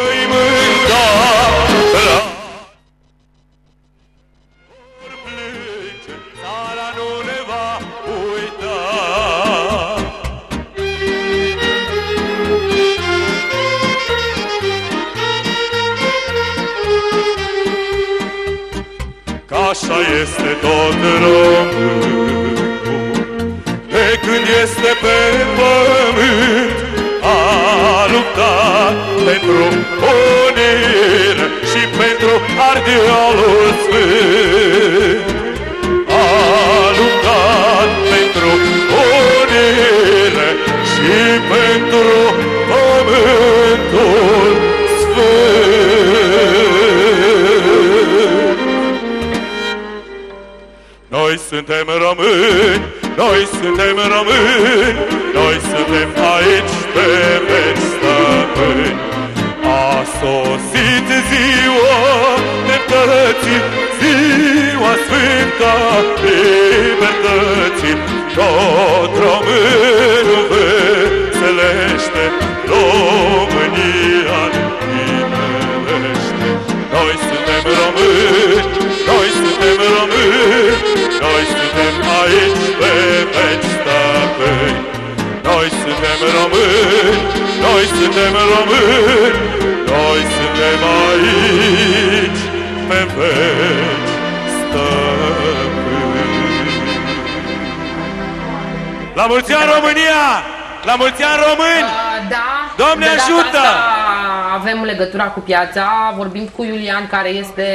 Cu piața, vorbim cu Iulian care este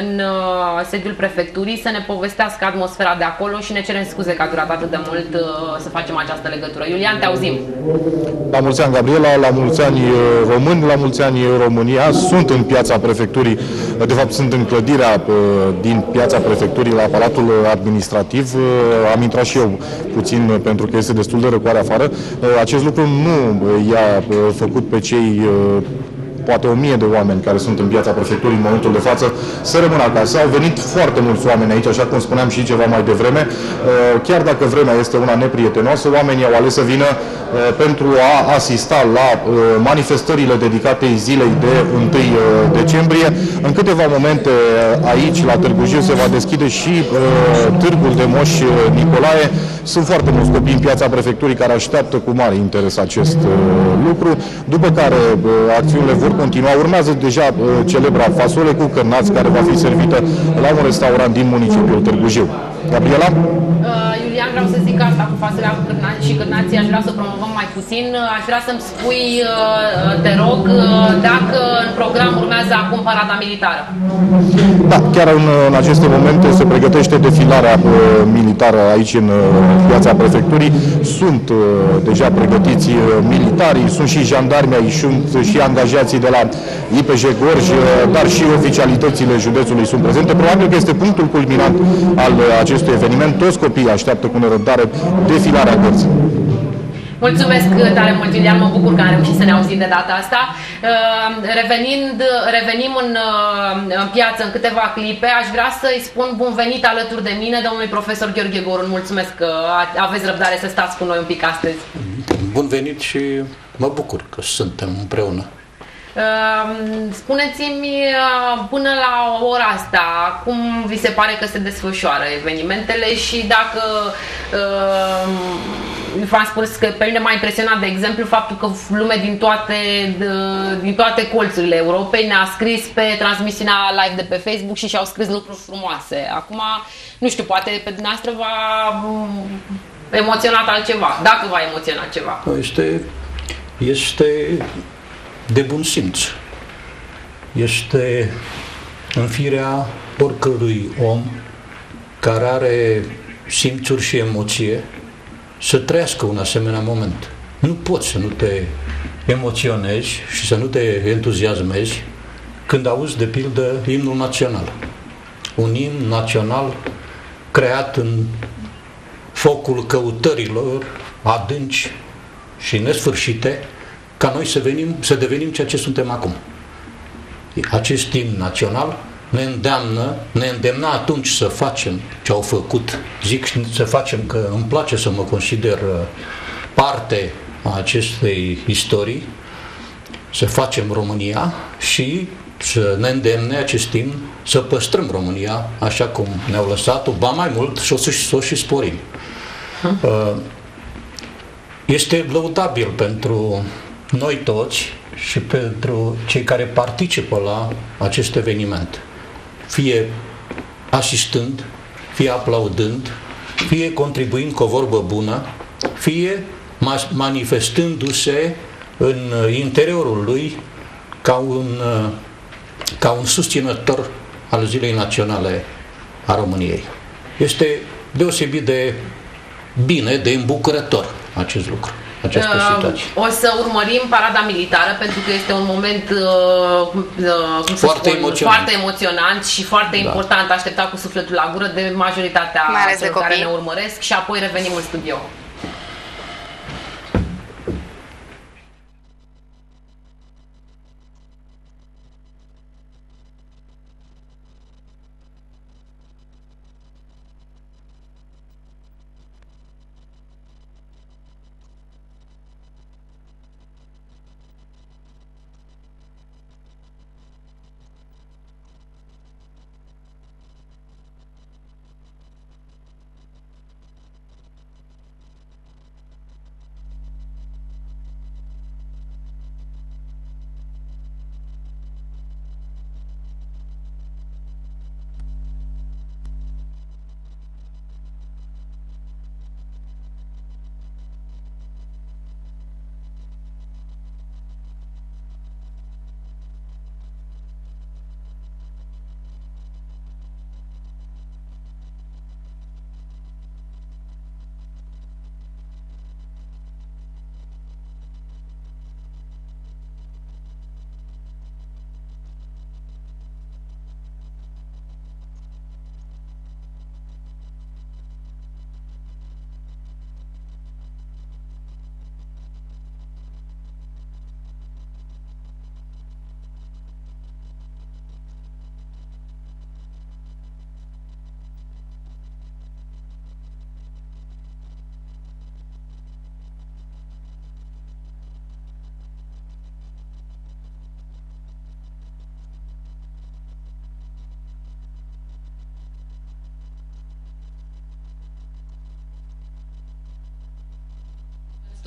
în uh, sediul prefecturii să ne povestească atmosfera de acolo și ne cerem scuze că a durat atât de mult uh, să facem această legătură. Iulian, te auzim. La mulți ani, Gabriela, la mulți ani uh, români, la mulți ani uh, România. Sunt în piața prefecturii, uh, de fapt sunt în clădirea uh, din piața prefecturii la Palatul Administrativ. Uh, Am intrat și eu puțin uh, pentru că este destul de răcoare afară. Uh, Acest lucru nu uh, i-a uh, făcut pe cei uh, poate o mie de oameni care sunt în piața prefecturii în momentul de față să rămână acasă. Au venit foarte mulți oameni aici, așa cum spuneam și ceva mai devreme. Uh, Chiar dacă vremea este una neprietenoasă, oamenii au ales să vină uh, pentru a asista la uh, manifestările dedicate zilei de 1 decembrie. În câteva momente aici, la Târgu Jiu, se va deschide și Târgul de Moș Nicolae. Sunt foarte mulți copii în piața prefecturii care așteaptă cu mare interes acest lucru, după care acțiunile vor continua. Urmează deja uh, celebra fasole cu cărnați care va fi servită la un restaurant din municipiul Târgu Jiu. Gabriela? Uh, Iulian, vreau să zic asta cu fasolea cu cârnați și cârnații aș vrea să promovăm mai puțin. Uh, Aș vrea să-mi spui, uh, te rog, uh, dacă în program urmează acum parada militară. Da, chiar în, în aceste momente se pregătește defilarea uh, militară aici în uh, piața prefecturii. Sunt uh, deja pregătiți uh, militarii, sunt și jandarmi aici, sunt și angajații de la IPJ Gorj, uh, dar și oficialitățile județului sunt prezente. Probabil că este punctul culminant al uh, acestui eveniment. Toți copiii așteaptă cu nerăbdare defilarea cărții. Mulțumesc tare mult, Iulian, mă bucur că am reușit să ne auzim de data asta. Uh, Revenind, revenim în, uh, în piață în câteva clipe, aș vrea să-i spun bun venit alături de mine, domnului profesor Gheorghe Gorun. Mulțumesc că a- aveți răbdare să stați cu noi un pic astăzi. Bun venit și mă bucur că suntem împreună. Uh, Spuneți-mi uh, până la ora asta cum vi se pare că se desfășoară evenimentele și dacă uh, v-am spus că pe mine m-a impresionat de exemplu faptul că lume din toate, d- din toate colțurile Europei ne-a scris pe transmisiunea live de pe Facebook și și-au scris lucruri frumoase. Acum, nu știu, poate pe dumneavoastră v-a mm, emoționat altceva, dacă v-a emoționat ceva. Este, este de bun simț. Este în firea oricărui om care are simțuri și emoție să trăiască un asemenea moment. Nu poți să nu te emoționezi și să nu te entuziasmezi când auzi, de pildă, imnul național. Un imn național creat în focul căutărilor adânci și nesfârșite ca noi să, venim, să devenim ceea ce suntem acum. Acest timp național ne îndeamnă, ne îndemna atunci să facem ce au făcut. Zic să facem că îmi place să mă consider uh, parte a acestei istorii, să facem România și să ne îndemne acest timp să păstrăm România așa cum ne-au lăsat-o, ba mai mult, să o, să o și sporim. Uh, este lăudabil pentru noi toți și pentru cei care participă la acest eveniment, fie asistând, fie aplaudând, fie contribuind cu o vorbă bună, fie manifestându-se în interiorul lui ca un, ca un susținător al Zilei Naționale a României. Este deosebit de bine, de îmbucurător acest lucru această uh, situație. O să urmărim parada militară pentru că este un moment uh, uh, foarte, spun, emoționant. foarte emoționant și foarte da. important, așteptat cu sufletul la gură de majoritatea celor care ne urmăresc și apoi revenim în studio.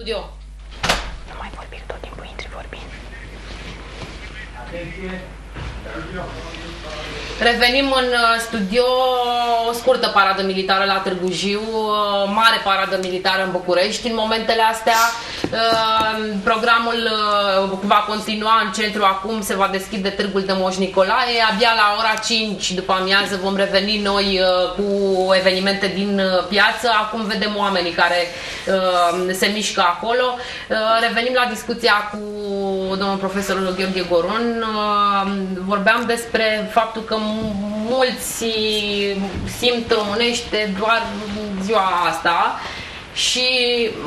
Studio. Nu mai vorbi tot timpul, intri vorbind. Atenție. Revenim în uh, studio, o scurtă paradă militară la Târgu Jiu, uh, mare paradă militară în București. În momentele astea, uh, programul va continua în centru acum, se va deschide Târgul de Moș Nicolae. Abia la ora 5 după amiază vom reveni noi cu evenimente din piață. Acum vedem oamenii care se mișcă acolo. Revenim la discuția cu domnul profesor Gheorghe Goron. Vorbeam despre faptul că mulți simt românește doar ziua asta și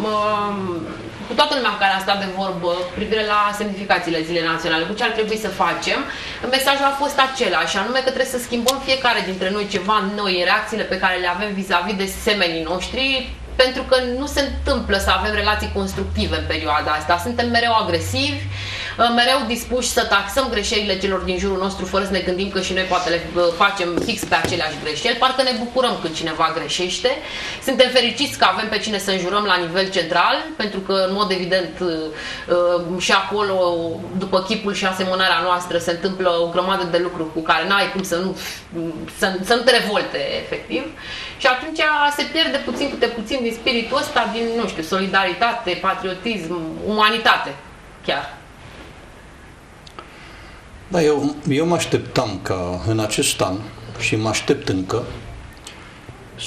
um, cu toată lumea care a stat de vorbă privire la semnificațiile Zilei Naționale, cu ce ar trebui să facem, mesajul a fost același, anume că trebuie să schimbăm fiecare dintre noi ceva noi, reacțiile pe care le avem vis-a-vis -vis de semenii noștri, pentru că nu se întâmplă să avem relații constructive în perioada asta. Suntem mereu agresivi, Uh, mereu dispuși să taxăm greșelile celor din jurul nostru fără să ne gândim că și noi poate le uh, facem fix pe aceleași greșeli. Parcă ne bucurăm când cineva greșește. Suntem fericiți că avem pe cine să înjurăm la nivel central, pentru că, în mod evident, uh, și acolo, după chipul și asemănarea noastră, se întâmplă o grămadă de lucruri cu care n-ai cum să nu, să, să nu te revolte, efectiv. Și atunci se pierde puțin câte puțin din spiritul ăsta, din, nu știu, solidaritate, patriotism, umanitate, chiar. Da, eu, eu mă așteptam ca în acest an și mă aștept încă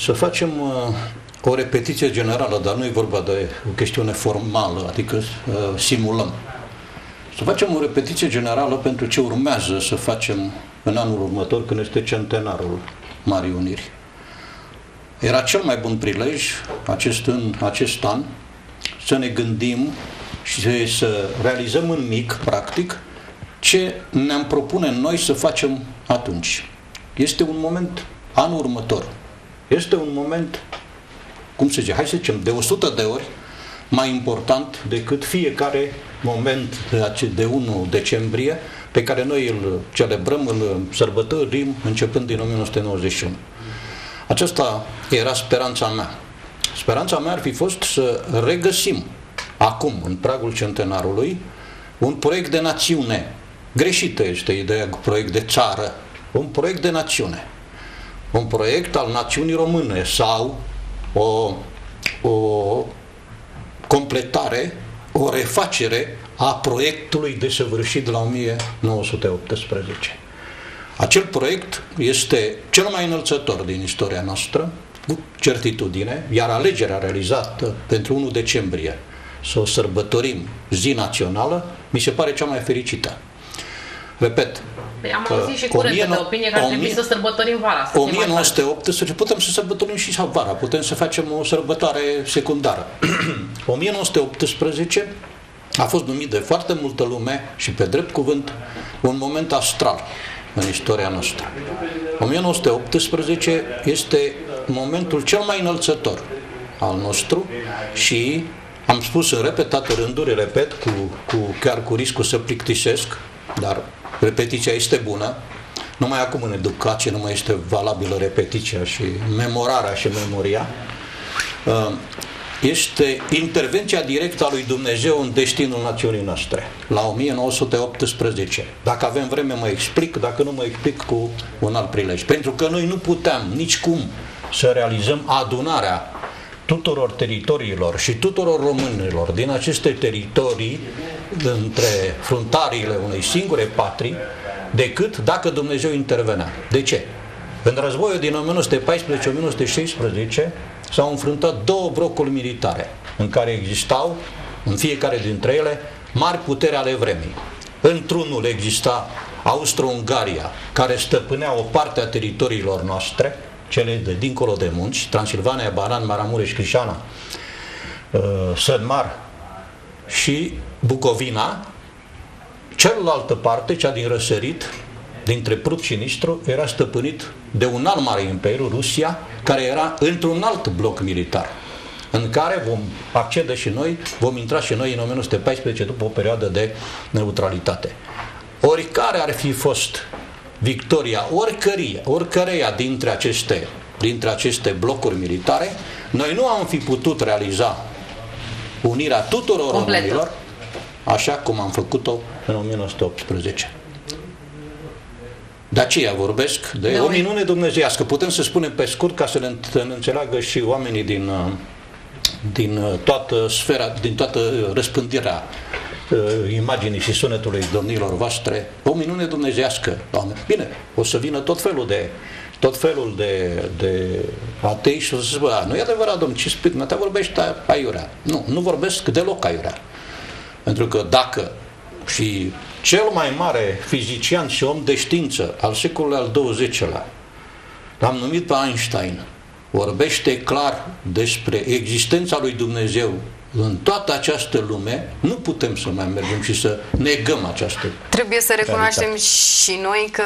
să facem uh, o repetiție generală, dar nu e vorba de o chestiune formală, adică uh, simulăm. Să facem o repetiție generală pentru ce urmează să facem în anul următor, când este centenarul Marii Uniri. Era cel mai bun prilej acest, în, acest an să ne gândim și să realizăm în mic, practic, ce ne-am propune noi să facem atunci. Este un moment, anul următor, este un moment, cum se zice, hai să zicem, de 100 de ori mai important decât fiecare moment de 1 decembrie pe care noi îl celebrăm, îl sărbătorim începând din 1991. Aceasta era speranța mea. Speranța mea ar fi fost să regăsim acum, în pragul centenarului, un proiect de națiune. Greșită este ideea cu proiect de țară. Un proiect de națiune. Un proiect al națiunii române sau o, o completare, o refacere a proiectului desăvârșit la 1918. Acel proiect este cel mai înălțător din istoria noastră, cu certitudine, iar alegerea realizată pentru 1 decembrie să o sărbătorim zi națională, mi se pare cea mai fericită. Repet, Păi am auzit și curente de opinie că ar trebui să sărbătorim vara. Să 1918, putem să sărbătorim și vara, putem să facem o sărbătoare secundară. 1918 a fost numit de foarte multă lume și pe drept cuvânt un moment astral în istoria noastră. 1918 este momentul cel mai înălțător al nostru și am spus în repetate rânduri, repet, cu, cu, chiar cu riscul să plictisesc, dar repetiția este bună, numai acum în educație nu mai este valabilă repetiția și memorarea și memoria. Uh, este intervenția directă a lui Dumnezeu în destinul națiunii noastre, la 1918. Dacă avem vreme mă explic, dacă nu mă explic cu un alt prilej. Pentru că noi nu puteam nici cum să realizăm adunarea tuturor teritoriilor și tuturor românilor din aceste teritorii între fruntariile unei singure patrii, decât dacă Dumnezeu intervenea. De ce? În războiul din 1914-1916 s-au înfruntat două blocuri militare în care existau, în fiecare dintre ele, mari putere ale vremii. Într-unul exista Austro-Ungaria, care stăpânea o parte a teritoriilor noastre, cele de dincolo de munci, Transilvania, Baran, Maramureș, Crișana, uh, Sănmar și Bucovina, celălaltă parte, cea din răsărit, dintre Prut și Nistru, era stăpânit de un alt mare imperiu, Rusia, care era într-un alt bloc militar, în care vom accede și noi, vom intra și noi în 1914 după o perioadă de neutralitate. Oricare ar fi fost victoria oricăria, oricăreia dintre aceste, dintre aceste blocuri militare, noi nu am fi putut realiza unirea tuturor Completă. românilor așa cum am făcut-o în 1918. De aceea vorbesc de, de o minune dumnezeiască. Putem să spunem pe scurt ca să ne înțeleagă și oamenii din, uh, din uh, toată sfera, din toată răspândirea uh, imaginii și sunetului domnilor voastre, o minune dumnezeiască. Doamne. Bine, o să vină tot felul de tot felul de, de atei și o să zic, nu e adevărat, domn, ce spui, te vorbești aiurea. Nu, nu vorbesc deloc aiurea. Pentru că dacă și cel mai mare fizician și om de știință al secolului al XX-lea, l-am numit pe Einstein, vorbește clar despre existența lui Dumnezeu în toată această lume, nu putem să mai mergem și să negăm această Trebuie să recunoaștem realitate. și noi că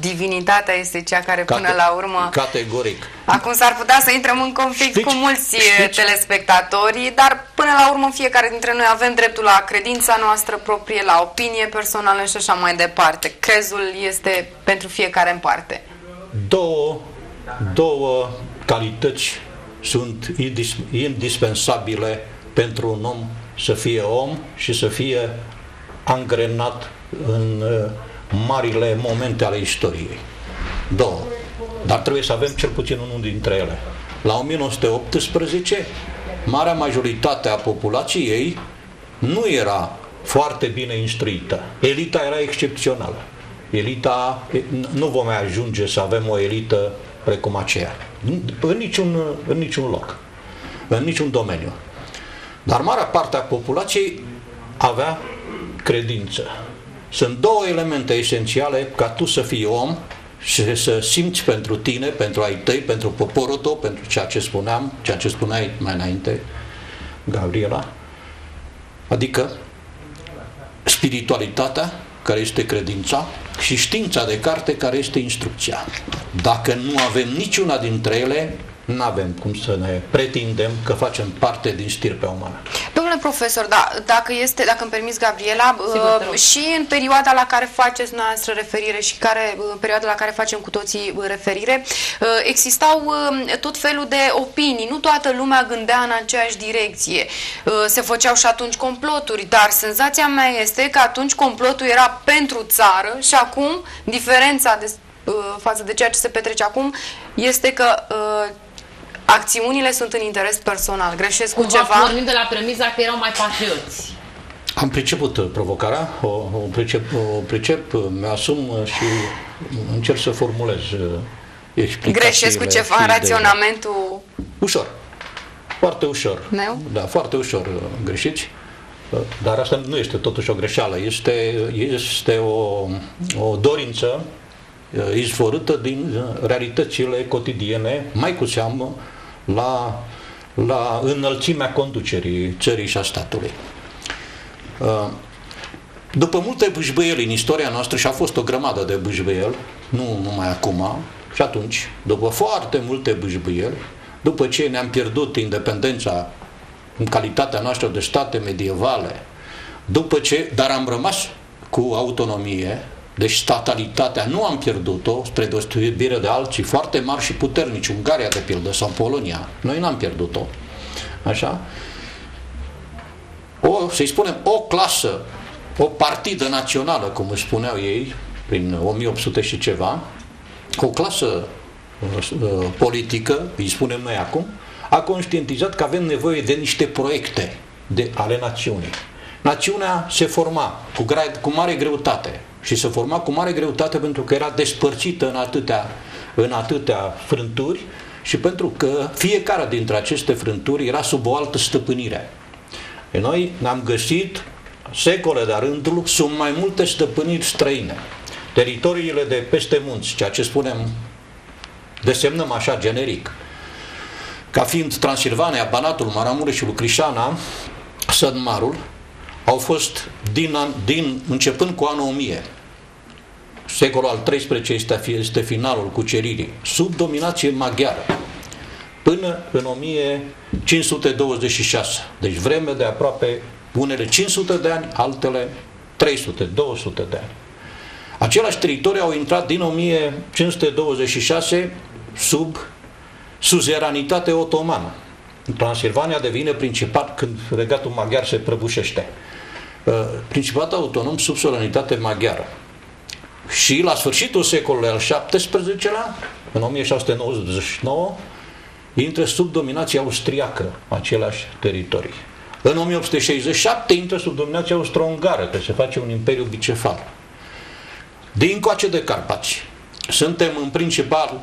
divinitatea este cea care Cate până la urmă... Categoric. Acum s-ar putea să intrăm în conflict știți, cu mulți eh, știți? telespectatorii, dar până la urmă fiecare dintre noi avem dreptul la credința noastră proprie, la opinie personală și așa mai departe. Crezul este pentru fiecare în parte. Două, două calități sunt indispensabile pentru un om să fie om și să fie angrenat în uh, marile momente ale istoriei. Două. Dar trebuie să avem cel puțin unul dintre ele. La 1918, marea majoritate a populației nu era foarte bine instruită. Elita era excepțională. Elita, nu vom mai ajunge să avem o elită precum aceea. În niciun, în niciun loc. În niciun domeniu. Dar marea parte a populației avea credință. Sunt două elemente esențiale ca tu să fii om și să simți pentru tine, pentru ai tăi, pentru poporul tău, pentru ceea ce spuneam, ceea ce spuneai mai înainte, Gabriela, adică spiritualitatea, care este credința, și știința de carte, care este instrucția. Dacă nu avem niciuna dintre ele, nu avem cum să ne pretindem că facem parte din stirpea umană. Domnule profesor, da, dacă, este, dacă îmi permis, Gabriela, Sigur, uh, și în perioada la care faceți noastră referire și care, uh, în perioada la care facem cu toții uh, referire, uh, existau uh, tot felul de opinii. Nu toată lumea gândea în aceeași direcție. Uh, se făceau și atunci comploturi, dar senzația mea este că atunci complotul era pentru țară și acum diferența de, uh, față de ceea ce se petrece acum este că uh, acțiunile sunt în interes personal. Greșesc cu Cumva ceva? pornim de la premiza că erau mai patrioți. Am priceput uh, provocarea, o, o pricep, o pricep, uh, mi-asum uh, și încerc să formulez uh, explicațiile. Greșesc cu ceva în și raționamentul Ușor. Foarte ușor. meu? Da, foarte ușor uh, greșiți. Uh, Dar asta nu este totuși o greșeală, este, este o, o dorință uh, izvorâtă din uh, realitățile cotidiene, mai cu seamă la, la înălțimea conducerii țării și a statului. Uh, După multe bâșbâieli în istoria noastră, și a fost o grămadă de bâșbâieli, nu numai acum, și atunci, după foarte multe bâșbâieli, după ce ne-am pierdut independența în calitatea noastră de state medievale, după ce, dar am rămas cu autonomie, deci statalitatea nu am pierdut-o, spre deosebire de alții foarte mari și puternici, Ungaria de pildă sau Polonia, noi n-am pierdut-o, așa, o, să-i spunem, o clasă, o partidă națională, cum își spuneau ei, prin 1800 și ceva, o clasă uh, politică, îi spunem noi acum, a conștientizat că avem nevoie de niște proiecte de, ale națiunii. Națiunea se forma cu, gra- cu mare greutate și se forma cu mare greutate pentru că era despărțită în atâtea, în atâtea frânturi și pentru că fiecare dintre aceste frânturi era sub o altă stăpânire. E noi ne-am găsit secole de rândul sub mai multe stăpâniri străine. Teritoriile de peste munți, ceea ce spunem, desemnăm așa generic, ca fiind Transilvania, Banatul, Maramureșul, Crișana, Sădmarul, au fost din, an, din începând cu anul 1000, secolul al XIII este, este finalul cuceririi, sub dominație maghiară, până în 1526. Deci vreme de aproape unele 500 de ani, altele 300, 200 de ani. Același teritorii au intrat din 1526 sub suzeranitate otomană. Transilvania devine principat când regatul maghiar se prăbușește. Principatul autonom sub suveranitate maghiară. Și la sfârșitul secolului al XVII-lea, în 1699, intră sub dominația austriacă aceleași teritorii. În 1867 intră sub dominația austro-ungară, că se face un imperiu bicefal. Din coace de Carpați, suntem în principal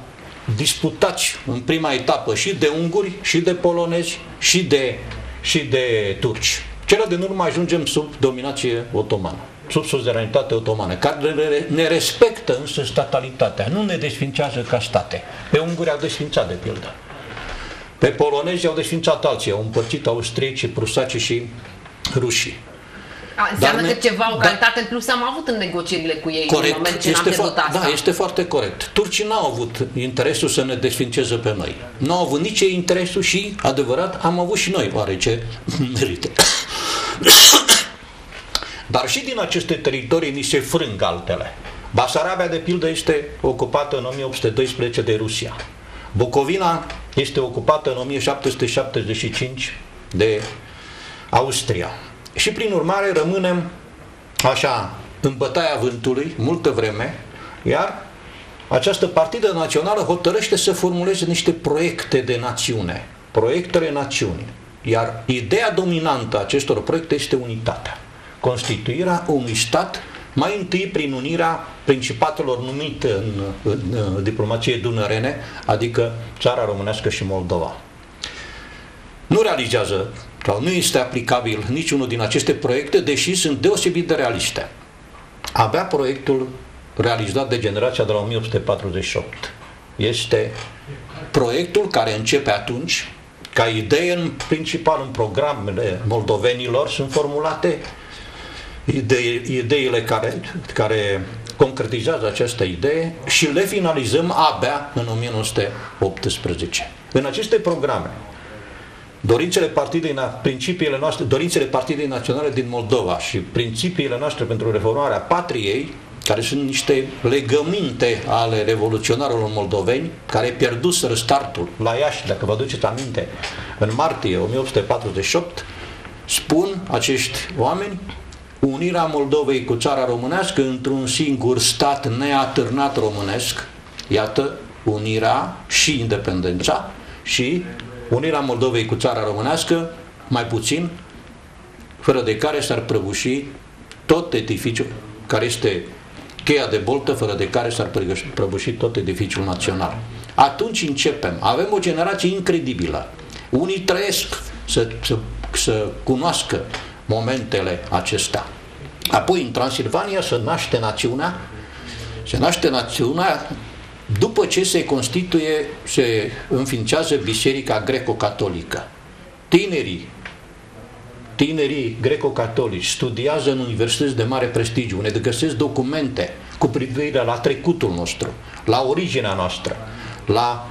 disputați în prima etapă și de unguri, și de polonezi, și de, și de turci. Cele din urmă ajungem sub dominație otomană, sub suzeranitate otomană, care ne respectă însă statalitatea, nu ne desfințează ca state. Pe unguri au desfințat, de pildă. Pe polonezi au desfințat alții, au împărțit austriecii, prusaci și rușii. A, înseamnă Dar că ne- ceva, o da. calitate în plus am avut în negocierile cu ei Corect, în moment ce n-am este, pierdut fo- asta. da, este foarte corect. Turcii n-au avut interesul să ne desfințeze pe noi. N-au avut nici ei interesul și, adevărat, am avut și noi oarece merite. Dar și din aceste teritorii ni se frâng altele. Basarabia, de pildă, este ocupată în 1812 de Rusia. Bucovina este ocupată în 1775 de Austria. Și prin urmare rămânem așa în bătaia vântului multă vreme, iar această partidă națională hotărăște să formuleze niște proiecte de națiune, proiectele națiunii. Iar ideea dominantă a acestor proiecte este unitatea. Constituirea unui stat mai întâi prin unirea principatelor numite în, în, în diplomație dunărene, adică țara românească și Moldova. Nu realizează sau nu este aplicabil niciunul din aceste proiecte, deși sunt deosebit de realiste. Abia proiectul realizat de generația de la 1848 este proiectul care începe atunci ca idee, în principal în programele moldovenilor sunt formulate idei, ideile care, care concretizează această idee și le finalizăm abia în 1918. În aceste programe, dorințele partidei, principiile noastre, dorințele Partidei Naționale din Moldova și principiile noastre pentru reformarea patriei, care sunt niște legăminte ale revoluționarilor moldoveni, care pierduseră startul la Iași, dacă vă aduceți aminte, în martie 1848, spun acești oameni unirea Moldovei cu țara românească într-un singur stat neatârnat românesc, iată, unirea și independența și unirea Moldovei cu țara românească, mai puțin, fără de care s-ar prăbuși tot edificiul care este cheia de boltă, fără de care s-ar prăbuși tot edificiul național. Atunci începem. Avem o generație incredibilă. Unii trăiesc să, să, să cunoască momentele acestea. Apoi, în Transilvania se naște națiunea, se naște națiunea după ce se constituie, se înființează Biserica Greco-Catolică. Tinerii, tinerii greco-catolici studiază în universități de mare prestigiu, unde găsesc documente cu privire la trecutul nostru, la originea noastră, la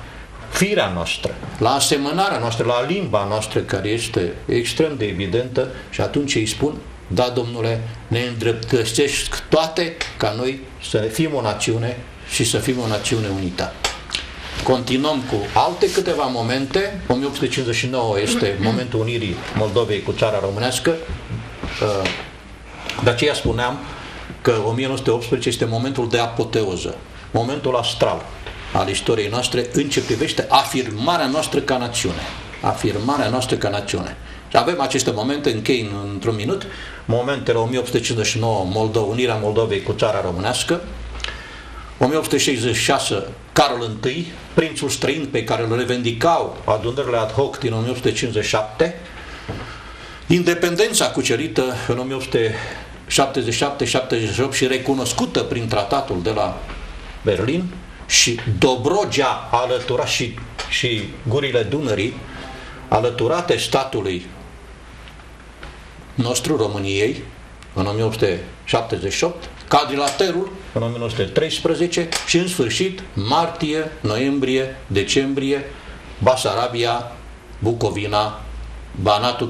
firea noastră, la asemănarea noastră, la limba noastră care este extrem de evidentă și atunci îi spun, da, domnule, ne îndreptățesc toate ca noi să fim o națiune și să fim o națiune unită. Continuăm cu alte câteva momente. 1859 este momentul unirii Moldovei cu țara românească. Uh, de aceea spuneam că 1918 este momentul de apoteoză, momentul astral al istoriei noastre în ce privește afirmarea noastră ca națiune. Afirmarea noastră ca națiune. Și avem aceste momente, închei într-un minut, momentele 1859, Moldova, Unirea Moldovei cu țara românească, 1866, Carol I, prințul străin pe care îl revendicau adunările ad hoc din 1857, independența cucerită în 1877-78 și recunoscută prin tratatul de la Berlin și Dobrogea alătura și, și gurile Dunării alăturate statului nostru României în 1878, cadrilaterul în 1913 și în sfârșit martie, noiembrie, decembrie, Basarabia, Bucovina, Banatul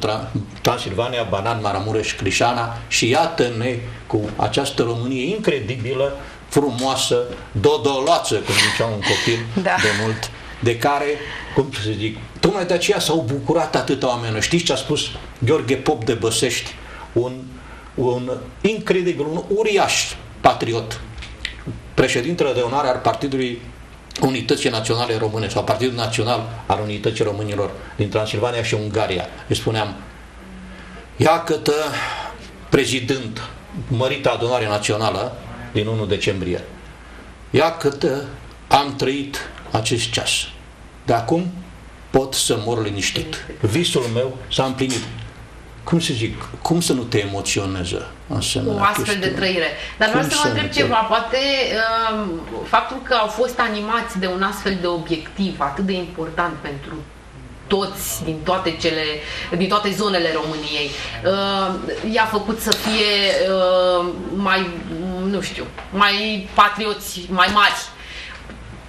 Transilvania, Banan, Maramureș, Crișana. Și iată-ne cu această Românie incredibilă, frumoasă, dodoloață, cum zicea un copil da. de mult, de care, cum să zic, tocmai de aceea s-au bucurat atâta oameni. Știți ce a spus Gheorghe Pop de Băsești? Un, un incredibil, un uriaș patriot, președintele de onoare al Partidului Unității Naționale Române sau Partidul Național al Unității Românilor din Transilvania și Ungaria. Îi spuneam, iată prezident mărită adunare națională din 1 decembrie. Iată am trăit acest ceas. De acum pot să mor liniștit. Visul meu s-a împlinit cum să zic, cum să nu te emoționeze o astfel de trăire. Dar vreau să vă întreb ceva, poate uh, faptul că au fost animați de un astfel de obiectiv atât de important pentru toți din toate cele, din toate zonele României, uh, i-a făcut să fie uh, mai, nu știu, mai patrioți, mai mari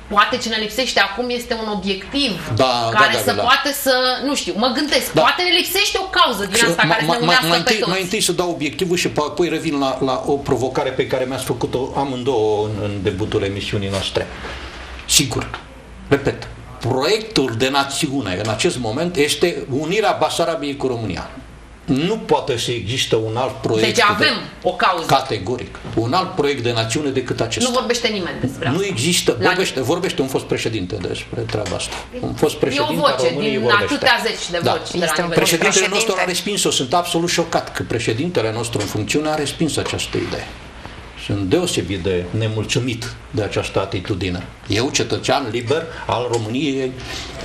poate ce ne lipsește acum este un obiectiv da, care da, da, să da. poate să, nu știu, mă gândesc, da. poate ne lipsește o cauză din asta care să ne unească mai, pe întâi, toți. mai întâi să dau obiectivul și apoi revin la, la o provocare pe care mi-ați făcut-o amândouă în, în debutul emisiunii noastre. Sigur, repet, proiectul de națiune în acest moment este unirea Basarabiei cu România. Nu poate să există un alt proiect. Deci avem de, o cauză. Categoric. Un alt proiect de națiune decât acesta. Nu vorbește nimeni despre asta. Nu există. Vorbește, vorbește un fost președinte despre treaba asta. Un fost președinte e o voce României din vorbește. atâtea zeci de da. voci. Este de un președintele președinte. nostru a respins-o. Sunt absolut șocat că președintele nostru în funcțiune a respins această idee. Sunt deosebit de nemulțumit de această atitudine. Eu, cetățean liber al României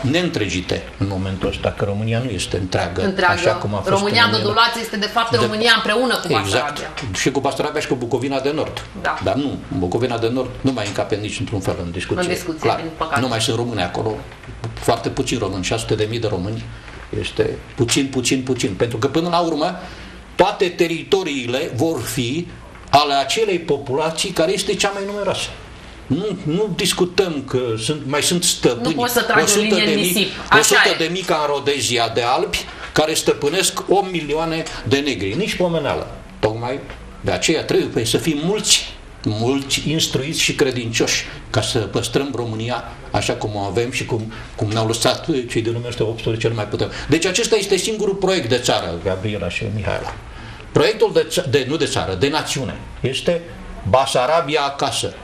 neîntregite în momentul ăsta, că România nu este întreagă, întreagă. așa cum a fost România dodulață este de fapt de... România împreună cu Basarabia. Exact. Și cu Basarabia și cu Bucovina de Nord. Da. Dar nu, Bucovina de Nord nu mai încape nici într-un fel în discuție. În discuție, Clar. din păcate. Nu mai sunt români acolo, foarte puțini români, 600 de mii de români Este puțin, puțin, puțin. Pentru că până la urmă toate teritoriile vor fi ale acelei populații care este cea mai numeroasă. Nu, nu discutăm că sunt, mai sunt stăpâni. Nu poți să tragi o linie de în mii, nisip. Așa 100 e. de mii ca în Rodezia de Alpi, care stăpânesc 8 milioane de negri. Nici pomeneală. Tocmai de aceea trebuie să fim mulți, mulți instruiți și credincioși ca să păstrăm România așa cum o avem și cum, cum ne-au lăsat cei de lumea ăștia 18 cel mai putem. Deci acesta este singurul proiect de țară, Gabriela și Mihaela. Proiectul de, ța- de, nu de țară, de națiune, este Basarabia acasă.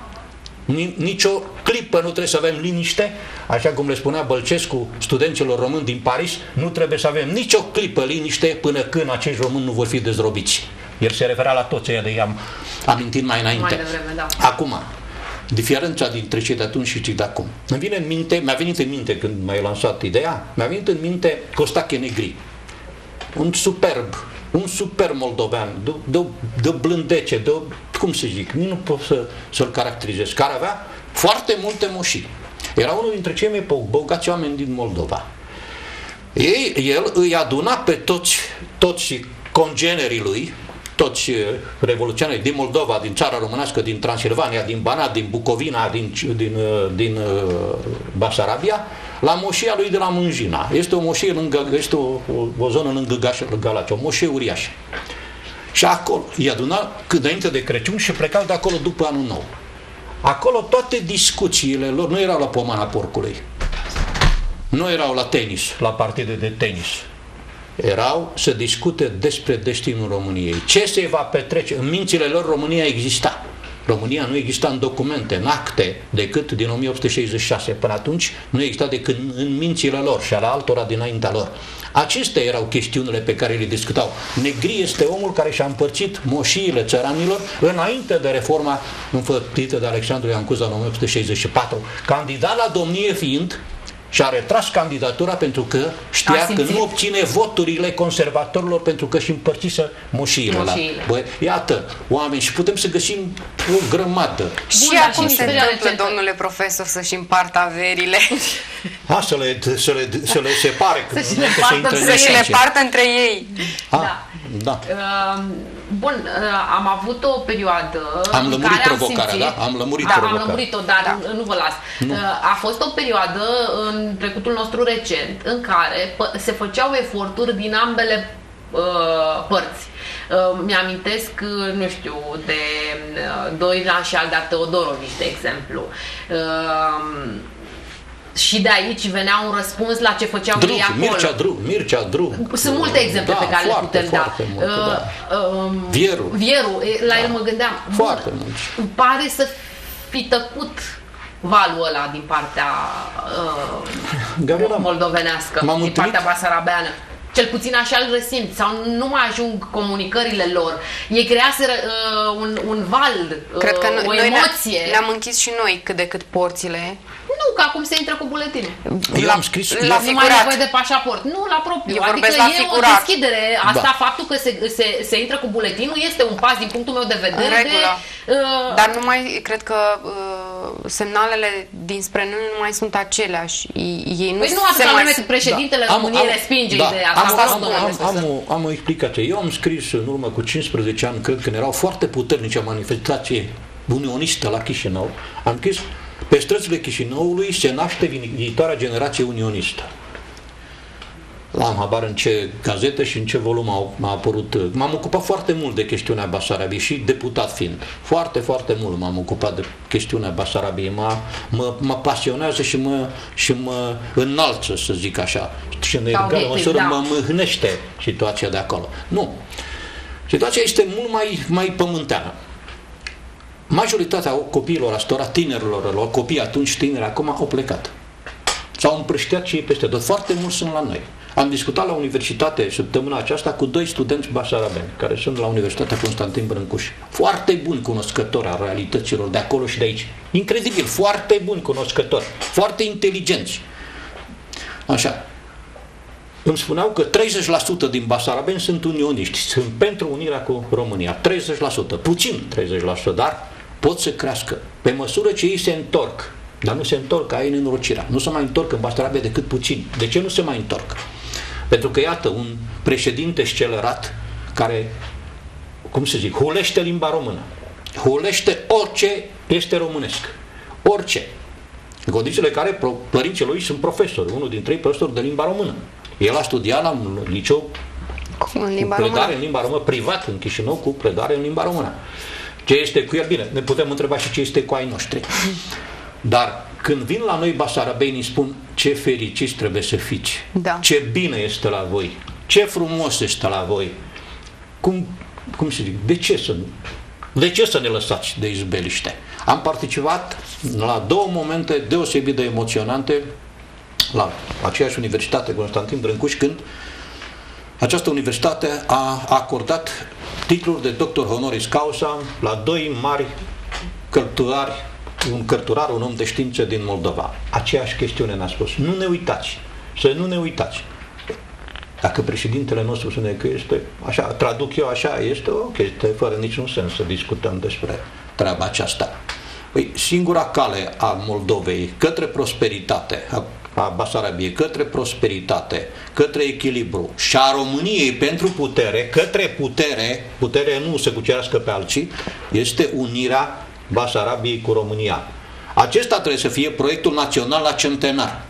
Ni- Nicio clipă nu trebuie să avem liniște, așa cum le spunea Bălcescu studenților români din Paris, nu trebuie să avem nicio clipă liniște până când acești români nu vor fi dezrobiți. El se referea la toți ăia de i-am amintit mai înainte. Mai devreme, da. Acum, diferența dintre cei de atunci și cei de acum. Îmi vine în minte, mi-a venit în minte când m-ai lansat ideea, mi-a venit în minte Costache Negri. Un superb, un super moldovean, de, de, de blândece, de, cum să zic, nu pot să, să-l caracterizez, care avea foarte multe moșii. Era unul dintre cei mai bogați oameni din Moldova. Ei, el îi aduna pe toți, toți congenerii lui, toți eh, revoluționari din Moldova, din țara românească, din Transilvania, din Banat, din Bucovina, din, din, eh, din eh, Basarabia, la moșia lui de la Mânjina. Este o moșie lângă, este o, o, o zonă lângă Gaș- Galați, o moșie uriașă. Și acolo îi aduna cât înainte de Crăciun și plecau de acolo după anul nou. Acolo toate discuțiile lor nu erau la pomana porcului. Nu erau la tenis, la partide de tenis. Erau să discute despre destinul României. Ce se va petrece? În mințile lor România exista. România nu exista în documente, în acte, decât din 1866. Până atunci nu exista decât în- în mințile lor și ale altora dinaintea lor. Acestea erau chestiunile pe care le discutau. Negri este omul care și-a împărțit moșiile țăranilor înainte de reforma înfăptuită de Alexandru Ioan Cuza în 1864, candidat la domnie fiind și-a retras candidatura pentru că știa A că simțit. nu obține voturile conservatorilor pentru că și împărțise moșiile. Moșiile. La. Băi, iată, oameni, și putem să găsim o grămadă. Și dar acum și se istoria întâmplă, recentă. domnule profesor, să-și împartă averile. Ha, să le, să le, să le separe când Să-și înainte le să partă, intre în Să-și le discuție. partă între ei. Ah, Da. da. Uh, Bun, uh, am avut o perioadă Am în lămurit care provocarea, simțit, da? Am lămurit da, am provocarea. lămurit-o, dar Da. nu vă las. Nu. Uh, A fost o perioadă în trecutul nostru recent în care pă- se făceau eforturi din ambele uh, părți. Uh, Mi-amintesc, uh, nu știu, de uh, Doina și Alda Teodorovici, de exemplu. Uh, și de aici venea un răspuns la ce făceau Dru, ei acolo. Mircea Dru, Mircea Dru. Sunt multe exemple da, pe care foarte, le putem da. foarte Multe, da. Uh, um, Vieru. Vieru, e, la el mă gândeam. Foarte bun, mulți. îmi Pare să fi tăcut valul ăla din partea uh, Gabriela, moldovenească, m-am din întâlnit- partea basarabeană. Cel puțin așa îl resimt sau nu mai ajung comunicările lor. Ei creaseră uh, un, un val, uh, Cred că o noi, noi emoție. ne- le-am închis și noi cât de cât porțile. Nu, că acum se intră cu buletinul. Eu am scris, la nu mai figurat. e nevoie de pașaport. Nu, la propriu. Eu adică vorbesc la e figurat. o deschidere. Asta, Da. faptul că se, se, se intră cu buletinul este un pas din punctul meu de vedere. În regulă. De, uh, Dar nu mai, cred că uh, semnalele dinspre noi nu mai sunt aceleași. Ei, ei nu Păi nu se atâta mai vreme cât președintele Da. Am- României am- respinge da, ideea am, asta. am, Vă rog, am, domnule am, profesor. am, o, am o explicație. Eu am scris în urmă cu 15 ani, cred că erau foarte puternice manifestație unionistă la Chișinău. Am scris pe străzile Chișinăului se naște vi- viitoarea generație unionistă. Am habar în ce gazetă și în ce volum au, a apărut. M-am ocupat foarte mult de chestiunea Basarabiei și deputat fiind. Foarte, foarte mult m-am ocupat de chestiunea Basarabiei. Mă, mă, mă pasionează și mă, și mă înalță, să zic așa. Și în Ca egală obiectiv, măsură da. mă mâhnește situația de acolo. Nu. Situația este mult mai, mai pământeană. Majoritatea copiilor astora, tinerilor lor, copii atunci tineri, acum au plecat. S-au împrăștiat și ei peste tot. Foarte mulți sunt la noi. Am discutat la universitate săptămâna aceasta cu doi studenți basarabeni, care sunt la Universitatea Constantin Brâncuș. Foarte buni cunoscători al realităților de acolo și de aici. Incredibil, foarte buni cunoscători, foarte inteligenți. Așa. Îmi spuneau că 30% din basarabeni sunt unioniști, sunt pentru unirea cu România. 30%, puțin 30%, dar pot să crească. Pe măsură ce ei se întorc, dar nu se întorc, ai nenorocirea. Nu se mai întorc în Basarabia decât puțin. De ce nu se mai întorc? Pentru că, iată, un președinte scelerat care, cum să zic, hulește limba română, hulește orice este românesc, orice. În condițiile care pro- părinții lui sunt profesori, unul din trei profesori de limba română. El a studiat la un liceu În limba cu predare română. în limba română, privat în Chișinău, cu predare în limba română. Ce este cu el? Bine, ne putem întreba și ce este cu ai noștri. Dar când vin la noi basarabenii spun ce fericiți trebuie să fiți, Da. ce bine este la voi, ce frumos este la voi, cum, cum să zic, de ce să nu? De ce să ne lăsați de izbeliște? Am participat la două momente deosebit de emoționante la aceeași universitate, Constantin Brâncuș, când această universitate a acordat titluri de doctor honoris causa la doi mari cărturari, un cărturar, un om de știință din Moldova. Aceeași chestiune ne-a spus. Nu ne uitați, să nu ne uitați. Dacă președintele nostru spune că este așa, traduc eu așa, este o chestie fără niciun sens să discutăm despre treaba aceasta. Păi, singura cale a Moldovei către prosperitate, a, a Basarabiei, către prosperitate, către echilibru și a României pentru putere, către putere, putere nu se cucerească pe alții, este unirea Basarabiei cu România. Acesta trebuie să fie proiectul național la centenar.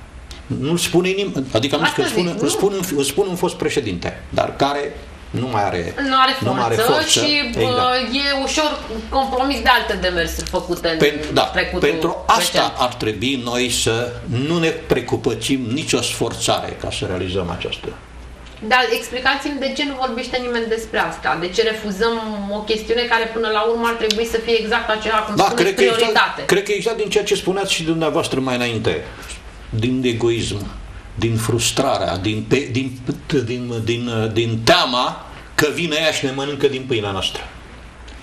Nu-l spune nimeni, adică nu Asta că îl spune, zic, îl nu? spune, îl spune un fost președinte, dar care nu mai are, Nu are forță, nu mai are forță. și Exact. uh, e ușor compromis de alte demersuri făcute în Pentru, da, trecutul pentru asta recent. ar trebui noi să nu ne precupățim nicio sforțare ca să realizăm această. Dar explicați-mi de ce nu vorbește nimeni despre asta? De ce refuzăm o chestiune care până la urmă ar trebui să fie exact aceea, cum Da, spuneți, cred că, prioritate? exact, cred că exact din ceea ce spuneați și dumneavoastră mai înainte, din egoism, din frustrarea, din, pe, din, din, din, din teama că vine ea și ne mănâncă din pâinea noastră.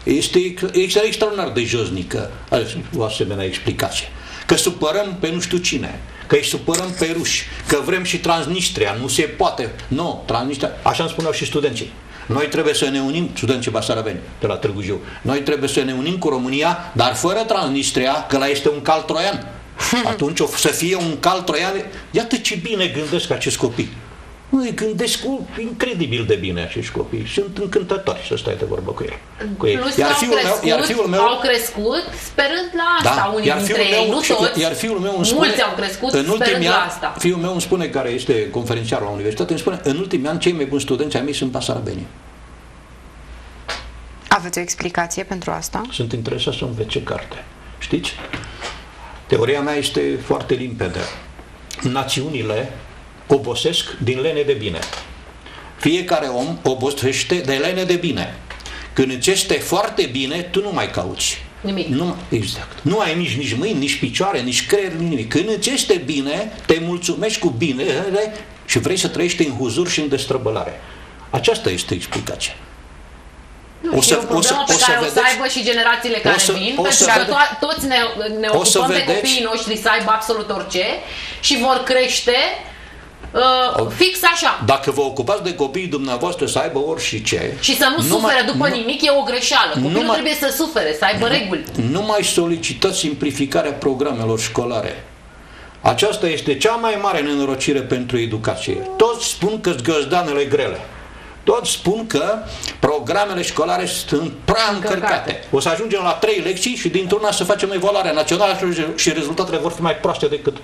Este, este extraordinar de josnică o asemenea explicație. Că supărăm pe nu știu cine, că îi supărăm pe ruși, că vrem și Transnistria, nu se poate. Nu, Transnistria, așa îmi spuneau și studenții. Noi trebuie să ne unim, studenții basarabeni de la Târgu Jiu, noi trebuie să ne unim cu România, dar fără Transnistria, că la este un cal troian. Atunci o să fie un cal troian. Iată ce bine gândesc acești copii. Măi, gândesc cu incredibil de bine acești copii. Sunt încântători să stai de vorbă cu ei. Cu ei. Plus Iar au, fiul meu, crescut, iar fiul meu, au crescut sperând la asta, da, unii iar dintre fiul ei, meu, nu și- toți. Iar fiul meu îmi spune, Mulți au crescut în sperând ultimii la ani, asta. Fiul meu îmi spune, care este conferențiar la universitate, îmi spune, în ultimii ani, cei mai buni studenți ai mei sunt basarabenii. Aveți o explicație pentru asta? Sunt interesat să învețe carte. Știți? Teoria mea este foarte limpede. Națiunile obosesc din lene de bine. Fiecare om obosește de lene de bine. Când îți este foarte bine, tu nu mai cauți. Nimic. Nu, exact. Nu ai nici, nici mâini, nici picioare, nici creier, nici nimic. Când îți este bine, te mulțumești cu bine și vrei să trăiești în huzur și în destrăbălare. Aceasta este explicația. Nu, și e o problemă pe care o să aibă și generațiile care o să- vin, o pentru să că vede- to- toți ne, ne o să ocupăm de vedeți- copiii noștri să aibă absolut orice și vor crește uh, fix așa. Dacă vă ocupați de copiii dumneavoastră să aibă orice, Și să nu, sufere mai- după nu- nimic e o greșeală. Copilul mai- trebuie să sufere, să aibă reguli. Nu mai solicitați simplificarea programelor școlare. Aceasta este cea mai mare nenorocire pentru educație. Toți spun că sunt găzdanele grele. Toți spun că programele școlare sunt prea încărcate. O să ajungem la trei lecții și dintr-una să facem evaluarea națională și rezultatele vor fi mai proaste decât